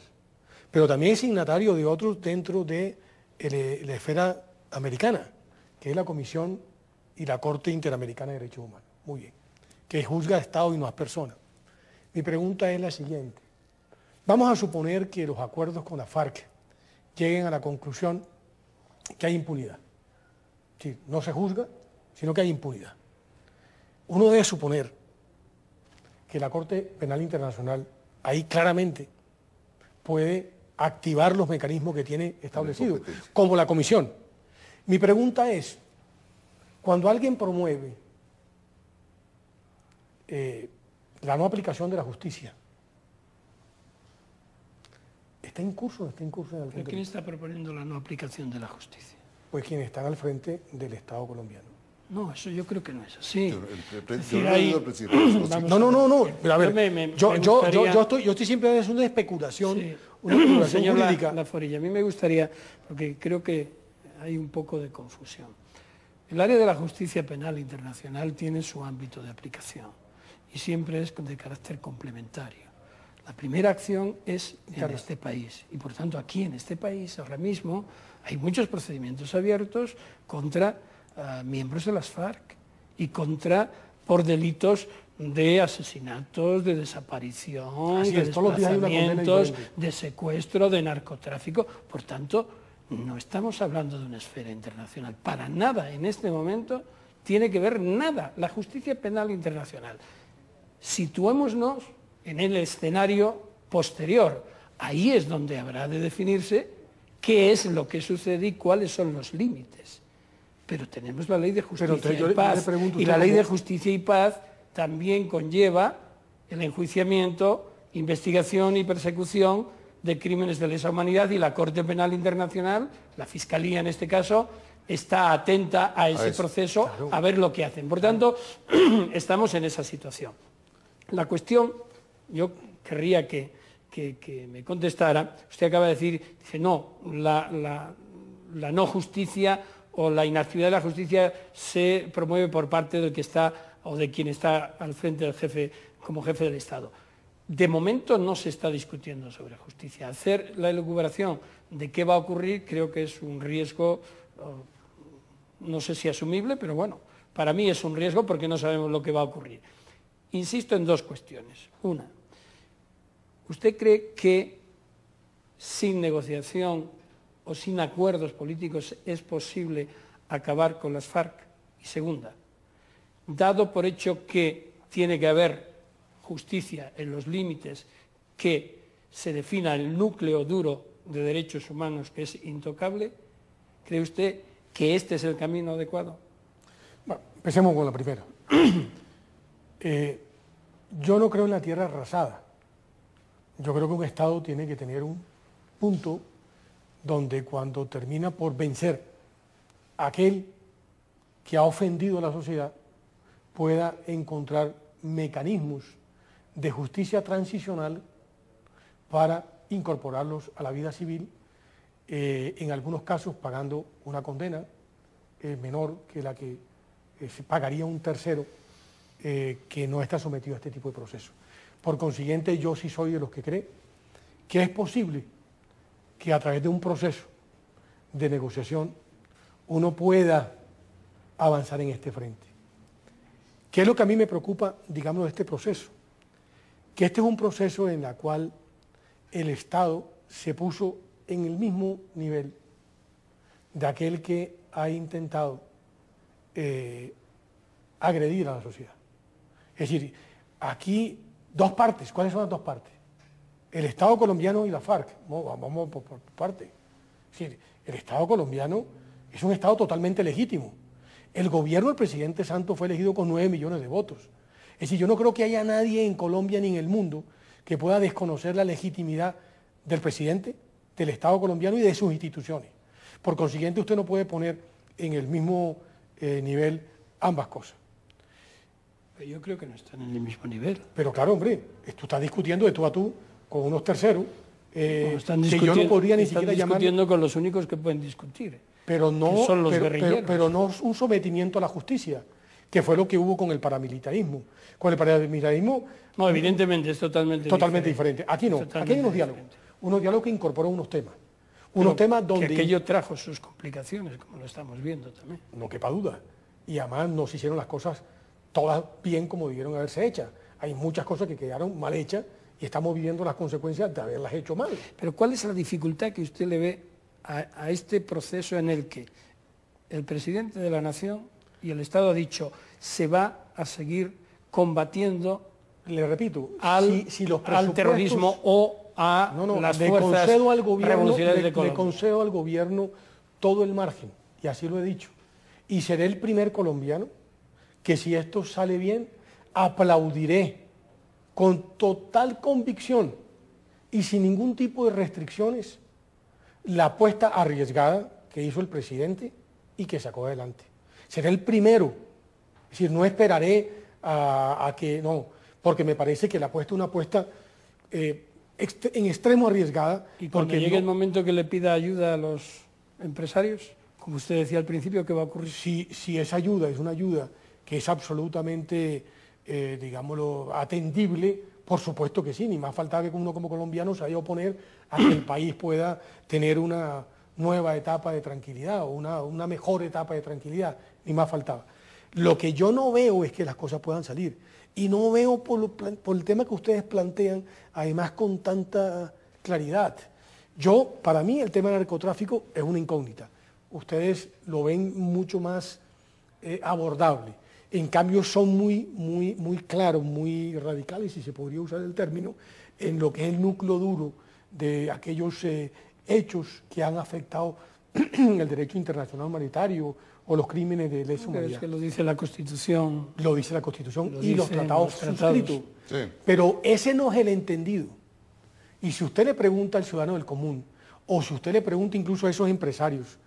Pero también es signatario de otros dentro de la esfera americana, que es la Comisión y la Corte Interamericana de Derechos Humanos. Muy bien. Que juzga a Estado y no a personas. Mi pregunta es la siguiente. Vamos a suponer que los acuerdos con la FARC lleguen a la conclusión que hay impunidad. no se juzga, sino que hay impunidad. Uno debe suponer que la Corte Penal Internacional ahí claramente puede activar los mecanismos que tiene establecidos, como la Comisión. Mi pregunta es, cuando alguien promueve eh, la no aplicación de la justicia, ¿Está en curso está en curso en algún ¿Quién está proponiendo la no aplicación de la justicia? Pues quienes están al frente del Estado colombiano. No, eso yo creo que no es así. no, no, no, no. A ver, yo, yo, yo, estoy, yo estoy siempre haciendo una especulación, una especulación jurídica. La, Forilla, a mí me gustaría, porque creo que hay un poco de confusión. El área de la justicia penal internacional tiene su ámbito de aplicación y siempre es de carácter complementario. La primera acción es en este país y por tanto aquí en este país ahora mismo hay muchos procedimientos abiertos contra ah, miembros de las FARC y contra por delitos de asesinatos, de desaparición, de desplazamientos, de secuestro, de narcotráfico. Por tanto, no estamos hablando de una esfera internacional. Para nada en este momento tiene que ver nada la justicia penal internacional. Situémonos en el escenario posterior. Ahí es donde habrá de definirse qué es lo que sucede y cuáles son los límites. Pero tenemos la ley de justicia y paz. y la ley de justicia y paz también conlleva el enjuiciamiento, investigación y persecución de crímenes de lesa humanidad y la Corte Penal Internacional, la Fiscalía en este caso, está atenta a ese proceso, a ver lo que hacen. Por tanto, [CLEARS THROAT] estamos en esa situación. La cuestión yo querría que, me contestara. Usted acaba de decir, dice, no, la, no justicia o la inactividad de la justicia se promueve por parte del que está o de quien está al frente del jefe como jefe del Estado. De momento no se está discutiendo sobre justicia. Hacer la elucubración de qué va a ocurrir creo que es un riesgo, no sé si asumible, pero bueno, para mí es un riesgo porque no sabemos lo que va a ocurrir. Insisto en dos cuestiones. Una, ¿Usted cree que sin negociación o sin acuerdos políticos es posible acabar con las FARC? Y segunda, dado por hecho que tiene que haber justicia en los límites que se defina el núcleo duro de derechos humanos que es intocable, ¿cree usted que este es el camino adecuado? Bueno, empecemos con la primera. [CLEARS THROAT] Eh, yo no creo en la tierra arrasada. Yo creo que un Estado tiene que tener un punto donde cuando termina por vencer aquel que ha ofendido a la sociedad, pueda encontrar mecanismos de justicia transicional para incorporarlos a la vida civil, eh, en algunos casos pagando una condena eh, menor que la que eh, se pagaría un tercero que no está sometido a este tipo de proceso. Por consiguiente, yo sí soy de los que cree que es posible que a través de un proceso de negociación uno pueda avanzar en este frente. ¿Qué es lo que a mí me preocupa, digamos, de este proceso? Que este es un proceso en el cual el Estado se puso en el mismo nivel de aquel que ha intentado eh, agredir a la sociedad. Es decir, aquí Dos partes. ¿Cuáles son las dos partes? El Estado colombiano y la FARC. Vamos, por, parte. el Estado colombiano es un Estado totalmente legítimo. El gobierno del presidente Santos fue elegido con nueve millones de votos. Es decir, yo no creo que haya nadie en Colombia ni en el mundo que pueda desconocer la legitimidad del presidente, del Estado colombiano y de sus instituciones. Por consiguiente, usted no puede poner en el mismo eh, nivel ambas cosas. Pero yo creo que no están en el mismo nivel. Pero claro, hombre, tú estás discutiendo de tú a tú con unos terceros eh, están que yo no podría ni siquiera llamar... discutiendo con los únicos que pueden discutir. Pero no, son los pero, pero, no es un sometimiento a la justicia, que fue lo que hubo con el paramilitarismo. Con el paramilitarismo... No, evidentemente es totalmente Totalmente diferente. Aquí no, aquí hay unos diálogos. Unos diálogos que incorporan unos temas. Unos temas donde... Que aquello trajo sus complicaciones, como lo estamos viendo también. No quepa duda. Y además no se hicieron las cosas todas bien como debieron haberse hechas. Hay muchas cosas que quedaron mal hechas y estamos viviendo las consecuencias de haberlas hecho mal. Pero ¿cuál es la dificultad que usted le ve a, este proceso en el que el presidente de la Nación y el Estado ha dicho se va a seguir combatiendo, le repito, al, si, los al terrorismo o a las fuerzas al gobierno, le concedo al gobierno todo el margen, y así lo he dicho. Y seré el primer colombiano que si esto sale bien, aplaudiré con total convicción y sin ningún tipo de restricciones la apuesta arriesgada que hizo el presidente y que sacó adelante. Seré el primero, es decir, no esperaré a, que, no, porque me parece que la apuesta es una apuesta eh, en extremo arriesgada. Y cuando llegue el momento que le pida ayuda a los empresarios, como usted decía al principio, ¿qué va a ocurrir? Si, si esa ayuda es una ayuda que es absolutamente, eh, digámoslo, atendible, por supuesto que sí, ni más faltaba que uno como colombiano se vaya a oponer a que el país pueda tener una nueva etapa de tranquilidad o una, una mejor etapa de tranquilidad, ni más faltaba. Lo que yo no veo es que las cosas puedan salir. Y no veo por, el tema que ustedes plantean, además con tanta claridad. Yo, para mí, el tema del narcotráfico es una incógnita. Ustedes lo ven mucho más eh, abordable. En cambio, son muy, muy, muy claros, muy radicales, si se podría usar el término, en lo que es el núcleo duro de aquellos eh, hechos que han afectado [CLEARS THROAT] el derecho internacional humanitario o los crímenes de lesa humanidad. Es que lo dice la Constitución. Lo dice la Constitución y los tratados, suscritos. Pero ese no es el entendido. Y si usted le pregunta al ciudadano del común, o si usted le pregunta incluso a esos empresarios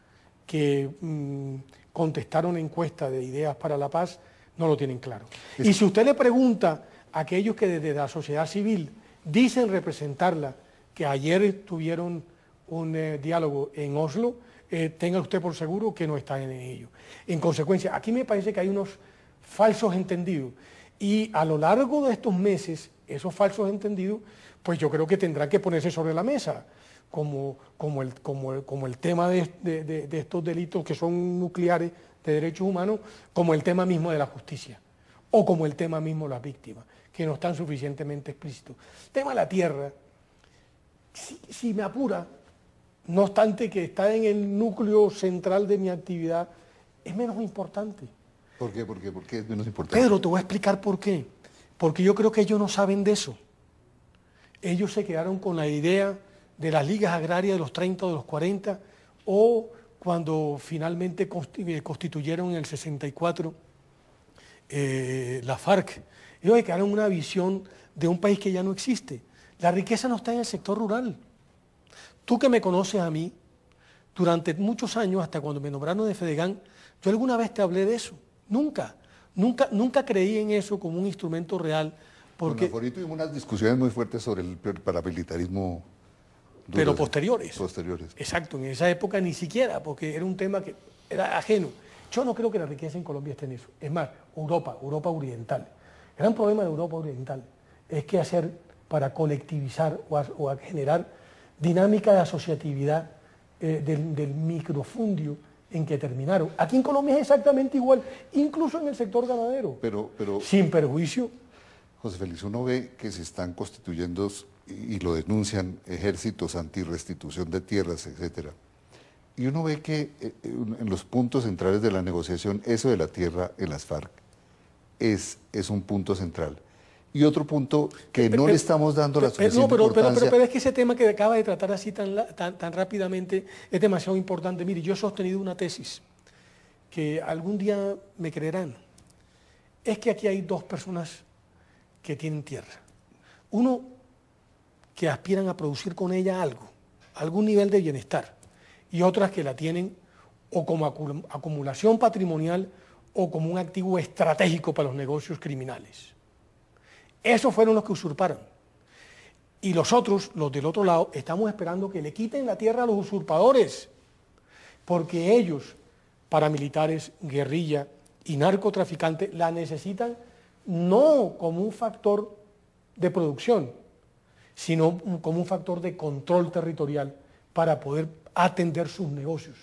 que mm, contestaron encuesta de ideas para la paz, no lo tienen claro. Y si usted le pregunta a aquellos que desde la sociedad civil dicen representarla, que ayer tuvieron un eh, diálogo en Oslo, eh, tenga usted por seguro que no está en ello. En consecuencia, aquí me parece que hay unos falsos entendidos. Y a lo largo de estos meses, esos falsos entendidos, pues yo creo que tendrán que ponerse sobre la mesa, como, como, el, como, como el, tema de, de estos delitos que son nucleares de derechos humanos como el tema mismo de la justicia o como el tema mismo de las víctimas, que no están suficientemente explícitos. El tema de la tierra, si, me apura, no obstante que está en el núcleo central de mi actividad, es menos importante. ¿Por qué? ¿Por qué? ¿Por qué es menos importante? Pedro, te voy a explicar por qué. Porque yo creo que ellos no saben de eso. Ellos se quedaron con la idea de las ligas agrarias de los 30 o de los 40 o cuando finalmente eh, constituyeron en el 64 eh, la FARC. Ellos quedaron una visión de un país que ya no existe. La riqueza no está en el sector rural. Tú que me conoces a mí, durante muchos años, hasta cuando me nombraron de Fedegan, yo alguna vez te hablé de eso. Nunca. Nunca, nunca creí en eso como un instrumento real. Porque... Bueno, tuvimos unas discusiones muy fuertes sobre el paramilitarismo pero posteriores. Posteriores. Exacto, en esa época ni siquiera, porque era un tema que era ajeno. Yo no creo que la riqueza en Colombia esté en eso. Es más, Europa, Europa Oriental. El gran problema de Europa Oriental es que hacer para colectivizar o a, generar dinámica de asociatividad eh, del, microfundio en que terminaron. Aquí en Colombia es exactamente igual, incluso en el sector ganadero. Pero, pero, sin perjuicio. José Félix, uno ve que se están constituyendo y lo denuncian ejércitos anti-restitución de tierras, etcétera. Y uno ve que eh, en los puntos centrales de la negociación, eso de la tierra en las FARC es, es un punto central. Y otro punto que no le estamos dando la suficiente no, pero, importancia... pero, pero, es que ese tema que acaba de tratar así tan, tan, tan rápidamente es demasiado importante. Mire, yo he sostenido una tesis que algún día me creerán. Es que aquí hay dos personas que tienen tierra. Uno que aspiran a producir con ella algo, algún nivel de bienestar, y otras que la tienen o como acumulación patrimonial o como un activo estratégico para los negocios criminales. Esos fueron los que usurparon. Y los otros, los del otro lado, estamos esperando que le quiten la tierra a los usurpadores, porque ellos, paramilitares, guerrilla y narcotraficantes, la necesitan no como un factor de producción, sino como un factor de control territorial para poder atender sus negocios.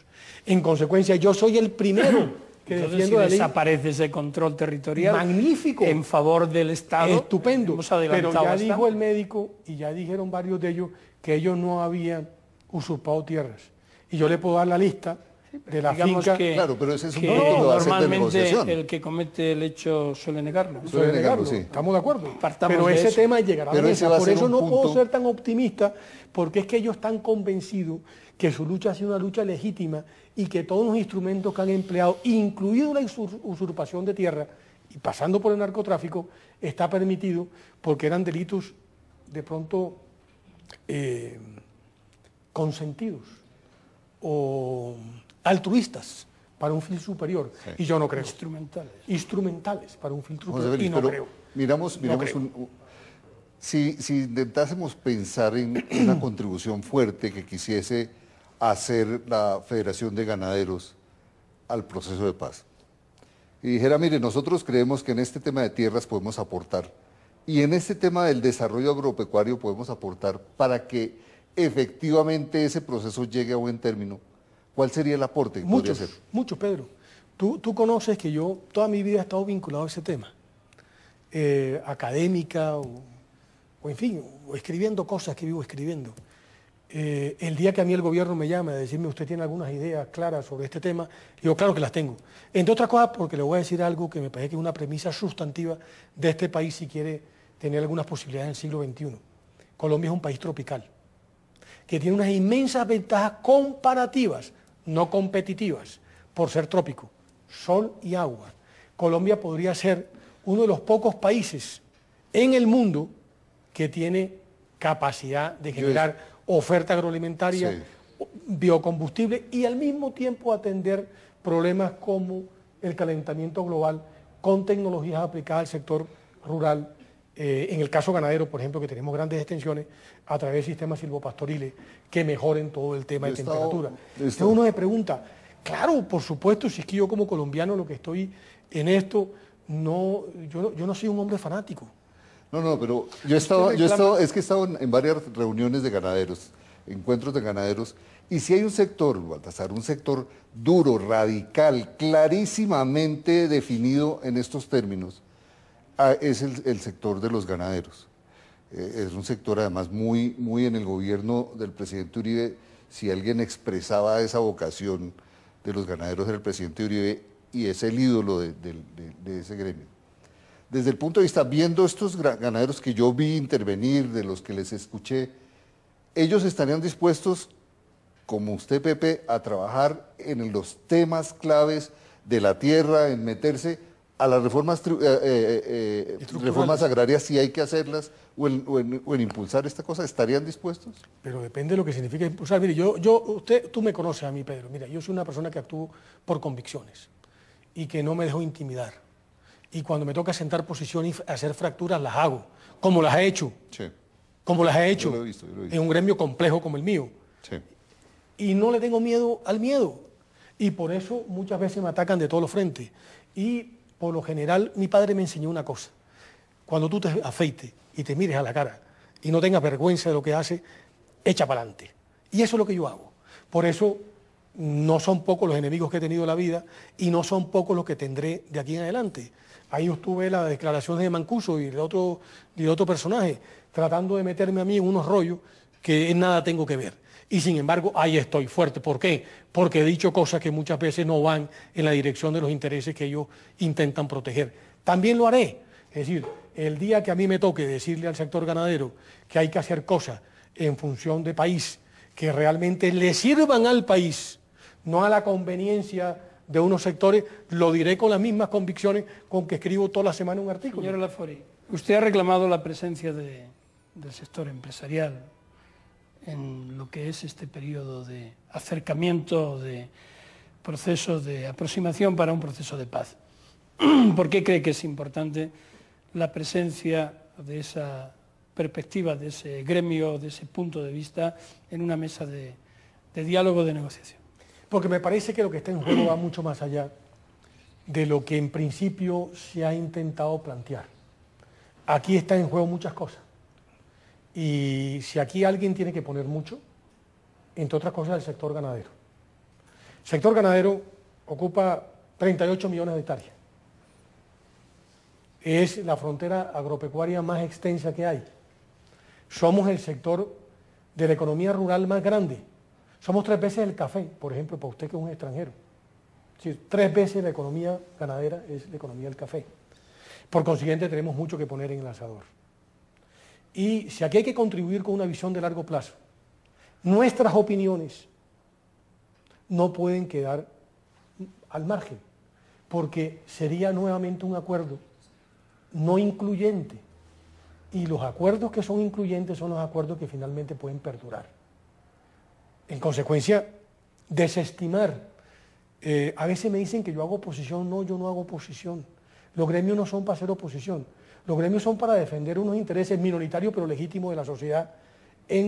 En consecuencia, yo soy el primero que Entonces, si desaparece ese control territorial magnífico en favor del Estado. Estupendo. Pero ya dijo el médico y ya dijeron varios de ellos que ellos no habían usurpado tierras. Y yo le puedo dar la lista de la finca. Que, claro, pero ese es un que normalmente el que comete el hecho suele negarlo. Suele, negarlo, sí. Estamos de acuerdo. pero ese tema llegará a la mesa. Por eso no puedo ser tan optimista, porque es que ellos están convencidos que su lucha ha sido una lucha legítima y que todos los instrumentos que han empleado, incluido la usurpación de tierra y pasando por el narcotráfico, está permitido porque eran delitos de pronto eh, consentidos o altruistas para un fin superior. Y yo no creo. Instrumentales. Instrumentales para un fin superior. y no creo. Miramos, miramos si, si intentásemos pensar en una contribución fuerte que quisiese hacer la Federación de Ganaderos al proceso de paz. Y dijera, mire, nosotros creemos que en este tema de tierras podemos aportar y en este tema del desarrollo agropecuario podemos aportar para que efectivamente ese proceso llegue a buen término ¿Cuál sería el aporte? Mucho, mucho, Pedro. Tú, tú, conoces que yo toda mi vida he estado vinculado a ese tema, eh, académica o, en fin, o escribiendo cosas que vivo escribiendo. Eh, el día que a mí el gobierno me llama a decirme usted tiene algunas ideas claras sobre este tema, digo, claro que las tengo. Entre otras cosas porque le voy a decir algo que me parece que es una premisa sustantiva de este país si quiere tener algunas posibilidades en el siglo XXI. Colombia es un país tropical, que tiene unas inmensas ventajas comparativas no competitivas, por ser trópico, sol y agua. Colombia podría ser uno de los pocos países en el mundo que tiene capacidad de generar oferta agroalimentaria, biocombustible y al mismo tiempo atender problemas como el calentamiento global con tecnologías aplicadas al sector rural eh, en el caso ganadero, por ejemplo, que tenemos grandes extensiones, a través de sistemas silvopastoriles que mejoren todo el tema de temperatura. Entonces uno se pregunta, claro, por supuesto, si es que yo como colombiano lo que estoy en esto, no, yo, yo no soy un hombre fanático. No, no, pero yo he estado, yo he estado es que he estado en, varias reuniones de ganaderos, encuentros de ganaderos, y si hay un sector, Baltasar, un sector duro, radical, clarísimamente definido en estos términos, Ah, es el, sector de los ganaderos. Eh, es un sector además muy, muy en el gobierno del presidente Uribe. Si alguien expresaba esa vocación de los ganaderos era el presidente Uribe y es el ídolo de, ese gremio. Desde el punto de vista, viendo estos ganaderos que yo vi intervenir, de los que les escuché, ellos estarían dispuestos, como usted Pepe, a trabajar en los temas claves de la tierra, en meterse a las reformas, eh, eh, eh, reformas agrarias si hay que hacerlas o en, impulsar esta cosa, ¿estarían dispuestos? Pero depende de lo que significa impulsar. Mire, yo, yo, usted, tú me conoces a mí, Pedro. Mira, yo soy una persona que actúo por convicciones y que no me dejo intimidar. Y cuando me toca sentar posición y hacer fracturas, las hago, como las he hecho. Sí. Como las he hecho. He visto, he. En un gremio complejo como el mío. Sí. Y no le tengo miedo al miedo. Y por eso muchas veces me atacan de todos los frentes. Y por lo general, mi padre me enseñó una cosa. Cuando tú te afeites y te mires a la cara y no tengas vergüenza de lo que haces, echa para adelante. Y eso es lo que yo hago. Por eso no son pocos los enemigos que he tenido en la vida y no son pocos los que tendré de aquí en adelante. Ahí estuve las declaraciones de Mancuso y de otro, otro personaje, tratando de meterme a mí en unos rollos que en nada tengo que ver y sin embargo ahí estoy fuerte. ¿Por qué? Porque he dicho cosas que muchas veces no van en la dirección de los intereses que ellos intentan proteger. También lo haré. Es decir, el día que a mí me toque decirle al sector ganadero que hay que hacer cosas en función de país que realmente le sirvan al país, no a la conveniencia de unos sectores, lo diré con las mismas convicciones con que escribo toda la semana un artículo. Señora Lafori, usted ha reclamado la presencia de del sector empresarial en lo que es este periodo de acercamiento, de proceso de aproximación para un proceso de paz. [CLEARS THROAT] ¿Por qué cree que es importante la presencia de esa perspectiva, de ese gremio, de ese punto de vista en una mesa de diálogo, de negociación? Porque me parece que lo que está en juego va mucho más allá de lo que en principio se ha intentado plantear. Aquí está en juego muchas cosas. Y si aquí alguien tiene que poner mucho, entre otras cosas el sector ganadero. El sector ganadero ocupa 38 millones de hectáreas. Es la frontera agropecuaria más extensa que hay. Somos el sector de la economía rural más grande. Somos tres veces el café, por ejemplo, para usted que es un extranjero. tres veces la economía ganadera es la economía del café. Por consiguiente, tenemos mucho que poner en el asador. Y si aquí hay que contribuir con una visión de largo plazo, nuestras opiniones no pueden quedar al margen, porque sería nuevamente un acuerdo no incluyente. Y los acuerdos que son incluyentes son los acuerdos que finalmente pueden perdurar. En consecuencia, desestimar. Eh, a veces me dicen que yo hago oposición, no, yo no hago oposición. Los gremios no son para hacer oposición. Los gremios son para defender unos intereses minoritarios pero legítimos de la sociedad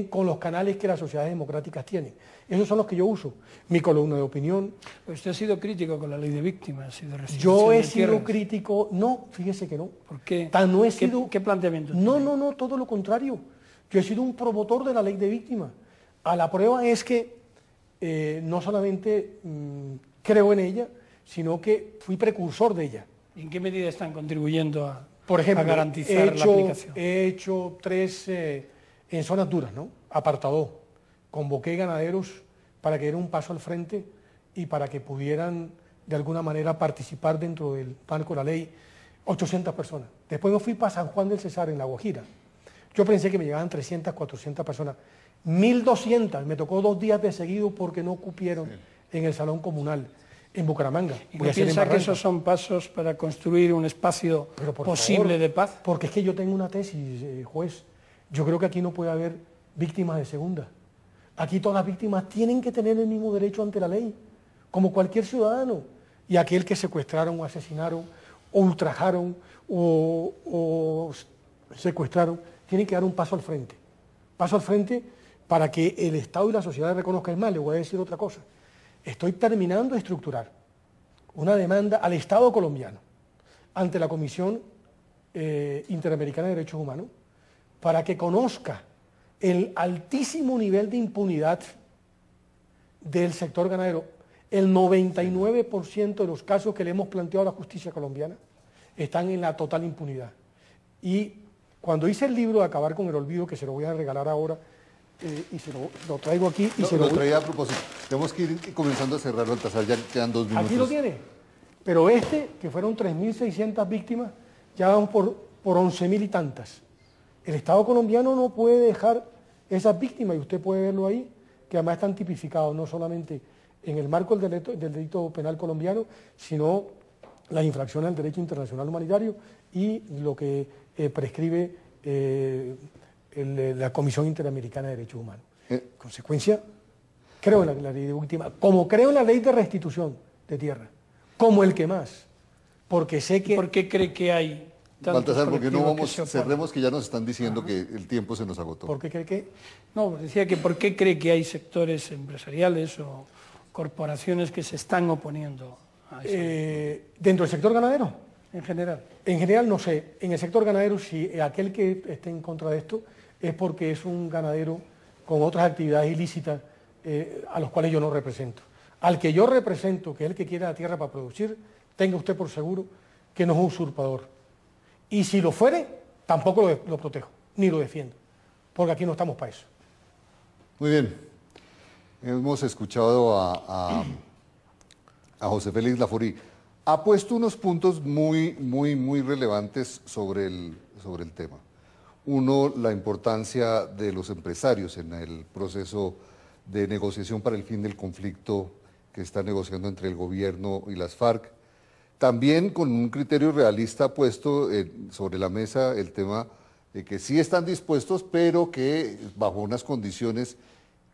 con los canales que las sociedades democráticas tienen. Esos son los que yo uso. Mi columna de opinión. usted ha sido crítico con la ley de víctimas y de Yo he sido crítico, no, fíjese que no. ¿Por qué? no he ¿Qué, sido... ¿Qué, planteamiento? No, no, no, todo lo contrario. Yo he sido un promotor de la ley de víctimas. A la prueba es que eh, no solamente mm, creo en ella, sino que fui precursor de ella. ¿En qué medida están contribuyendo a, Por ejemplo, garantizar hecho, la aplicación? He hecho tres eh, en zonas duras, ¿no? Apartado. Convoqué ganaderos para que dieran un paso al frente y para que pudieran de alguna manera participar dentro del marco de la ley 800 personas. Después me fui para San Juan del Cesar, en La Guajira. Yo pensé que me llegaban 300, 400 personas. 1.200, me tocó dos días de seguido porque no cupieron en el salón comunal en Bucaramanga. ¿Y piensa que esos son pasos para construir un espacio posible de paz? Porque es que yo tengo una tesis, eh, juez. Yo creo que aquí no puede haber víctimas de segunda. Aquí todas las víctimas tienen que tener el mismo derecho ante la ley, como cualquier ciudadano. Y aquel que secuestraron o asesinaron o ultrajaron o, o secuestraron, tiene que dar un paso al frente. Paso al frente para que el Estado y la sociedad reconozcan. más, le voy a decir otra cosa estoy terminando de estructurar una demanda al Estado colombiano ante la Comisión eh, Interamericana de Derechos Humanos para que conozca el altísimo nivel de impunidad del sector ganadero. El 99% de los casos que le hemos planteado a la justicia colombiana están en la total impunidad. Y cuando hice el libro de Acabar con el Olvido, que se lo voy a regalar ahora, eh, y se lo, traigo aquí y se lo, lo traía a propósito. Tenemos que ir comenzando a cerrarlo al ya quedan dos minutos. Aquí lo tiene. Pero este, que fueron 3.600 víctimas, ya vamos por, por 11.000 y tantas. El Estado colombiano no puede dejar esas víctimas, y usted puede verlo ahí, que además están tipificados no solamente en el marco del delito, del delito penal colombiano, sino las infracciones al derecho internacional humanitario y lo que eh, prescribe eh, la Comisión Interamericana de Derechos Humanos. Eh. Consecuencia, creo en la, ley de víctima, como creo en la ley de restitución de tierra, como el que más, porque sé que... ¿Por qué cree que hay Baltasar, porque no vamos, cerremos que ya nos están diciendo que el tiempo se nos agotó. ¿Por qué cree que? No, decía que ¿por qué cree que hay sectores empresariales o corporaciones que se están oponiendo a eso? Eh, ¿Dentro del sector ganadero? En general. En general no sé. En el sector ganadero, si aquel que esté en contra de esto es porque es un ganadero con otras actividades ilícitas eh, a los cuales yo no represento. Al que yo represento, que es el que quiere la tierra para producir, tenga usted por seguro que no es un usurpador. Y si lo fuere, tampoco lo, protejo, ni lo defiendo, porque aquí no estamos para eso. Muy bien. Hemos escuchado a, José Félix Laforí. Ha puesto unos puntos muy, muy, muy relevantes sobre el, sobre el tema. Uno, la importancia de los empresarios en el proceso de negociación para el fin del conflicto que está negociando entre el gobierno y las FARC. También con un criterio realista puesto sobre la mesa el tema de que sí están dispuestos, pero que bajo unas condiciones,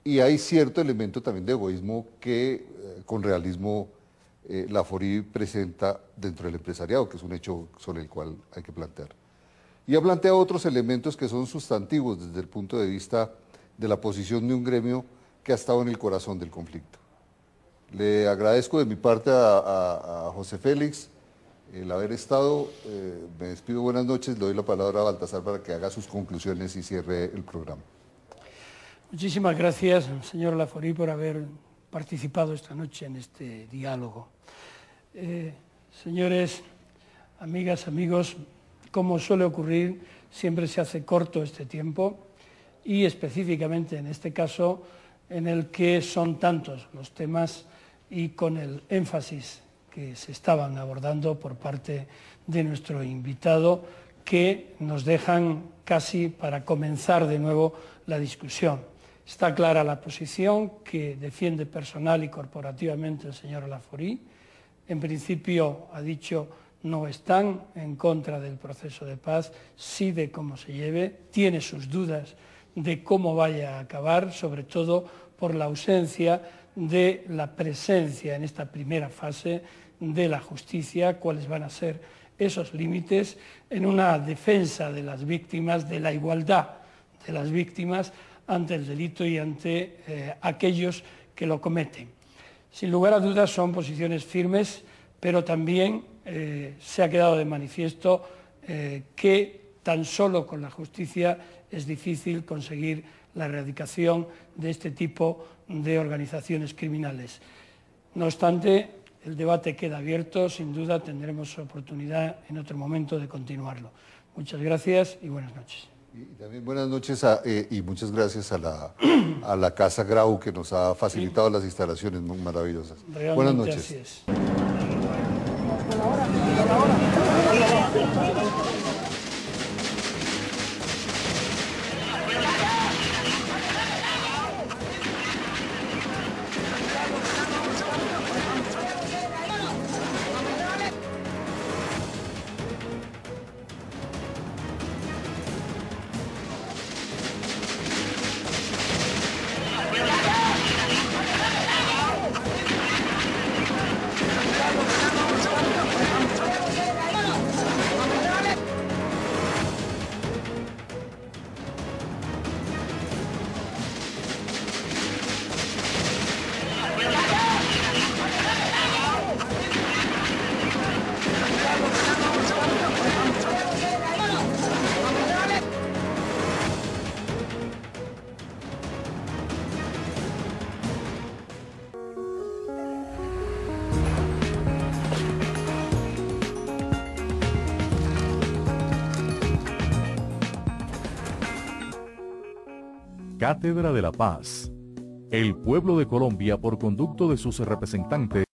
y hay cierto elemento también de egoísmo que eh, con realismo eh, la FORI presenta dentro del empresariado, que es un hecho sobre el cual hay que plantear. Y ha planteado otros elementos que son sustantivos desde el punto de vista de la posición de un gremio que ha estado en el corazón del conflicto. Le agradezco de mi parte a, José Félix el haber estado. Eh, me despido, buenas noches. Le doy la palabra a Baltasar para que haga sus conclusiones y cierre el programa. Muchísimas gracias, señor Laforí, por haber participado esta noche en este diálogo. Eh, señores, amigas, amigos, como suele ocurrir, siempre se hace corto este tiempo y específicamente en este caso en el que son tantos los temas y con el énfasis que se estaban abordando por parte de nuestro invitado que nos dejan casi para comenzar de nuevo la discusión. Está clara la posición que defiende personal y corporativamente el señor Laforí. En principio ha dicho no están en contra del proceso de paz, sí de cómo se lleve, tiene sus dudas de cómo vaya a acabar, sobre todo por la ausencia de la presencia en esta primera fase de la justicia, cuáles van a ser esos límites en una defensa de las víctimas, de la igualdad de las víctimas ante el delito y ante eh, aquellos que lo cometen. Sin lugar a dudas son posiciones firmes, pero también eh, se ha quedado de manifiesto eh, que tan solo con la justicia es difícil conseguir la erradicación de este tipo de organizaciones criminales. No obstante, el debate queda abierto, sin duda tendremos oportunidad en otro momento de continuarlo. Muchas gracias y buenas noches. Y también buenas noches eh, y muchas gracias a la, a la Casa Grau que nos ha facilitado las instalaciones muy maravillosas. buenas noches por ahora. Cátedra de la Paz. El pueblo de Colombia, por conducto de sus representantes,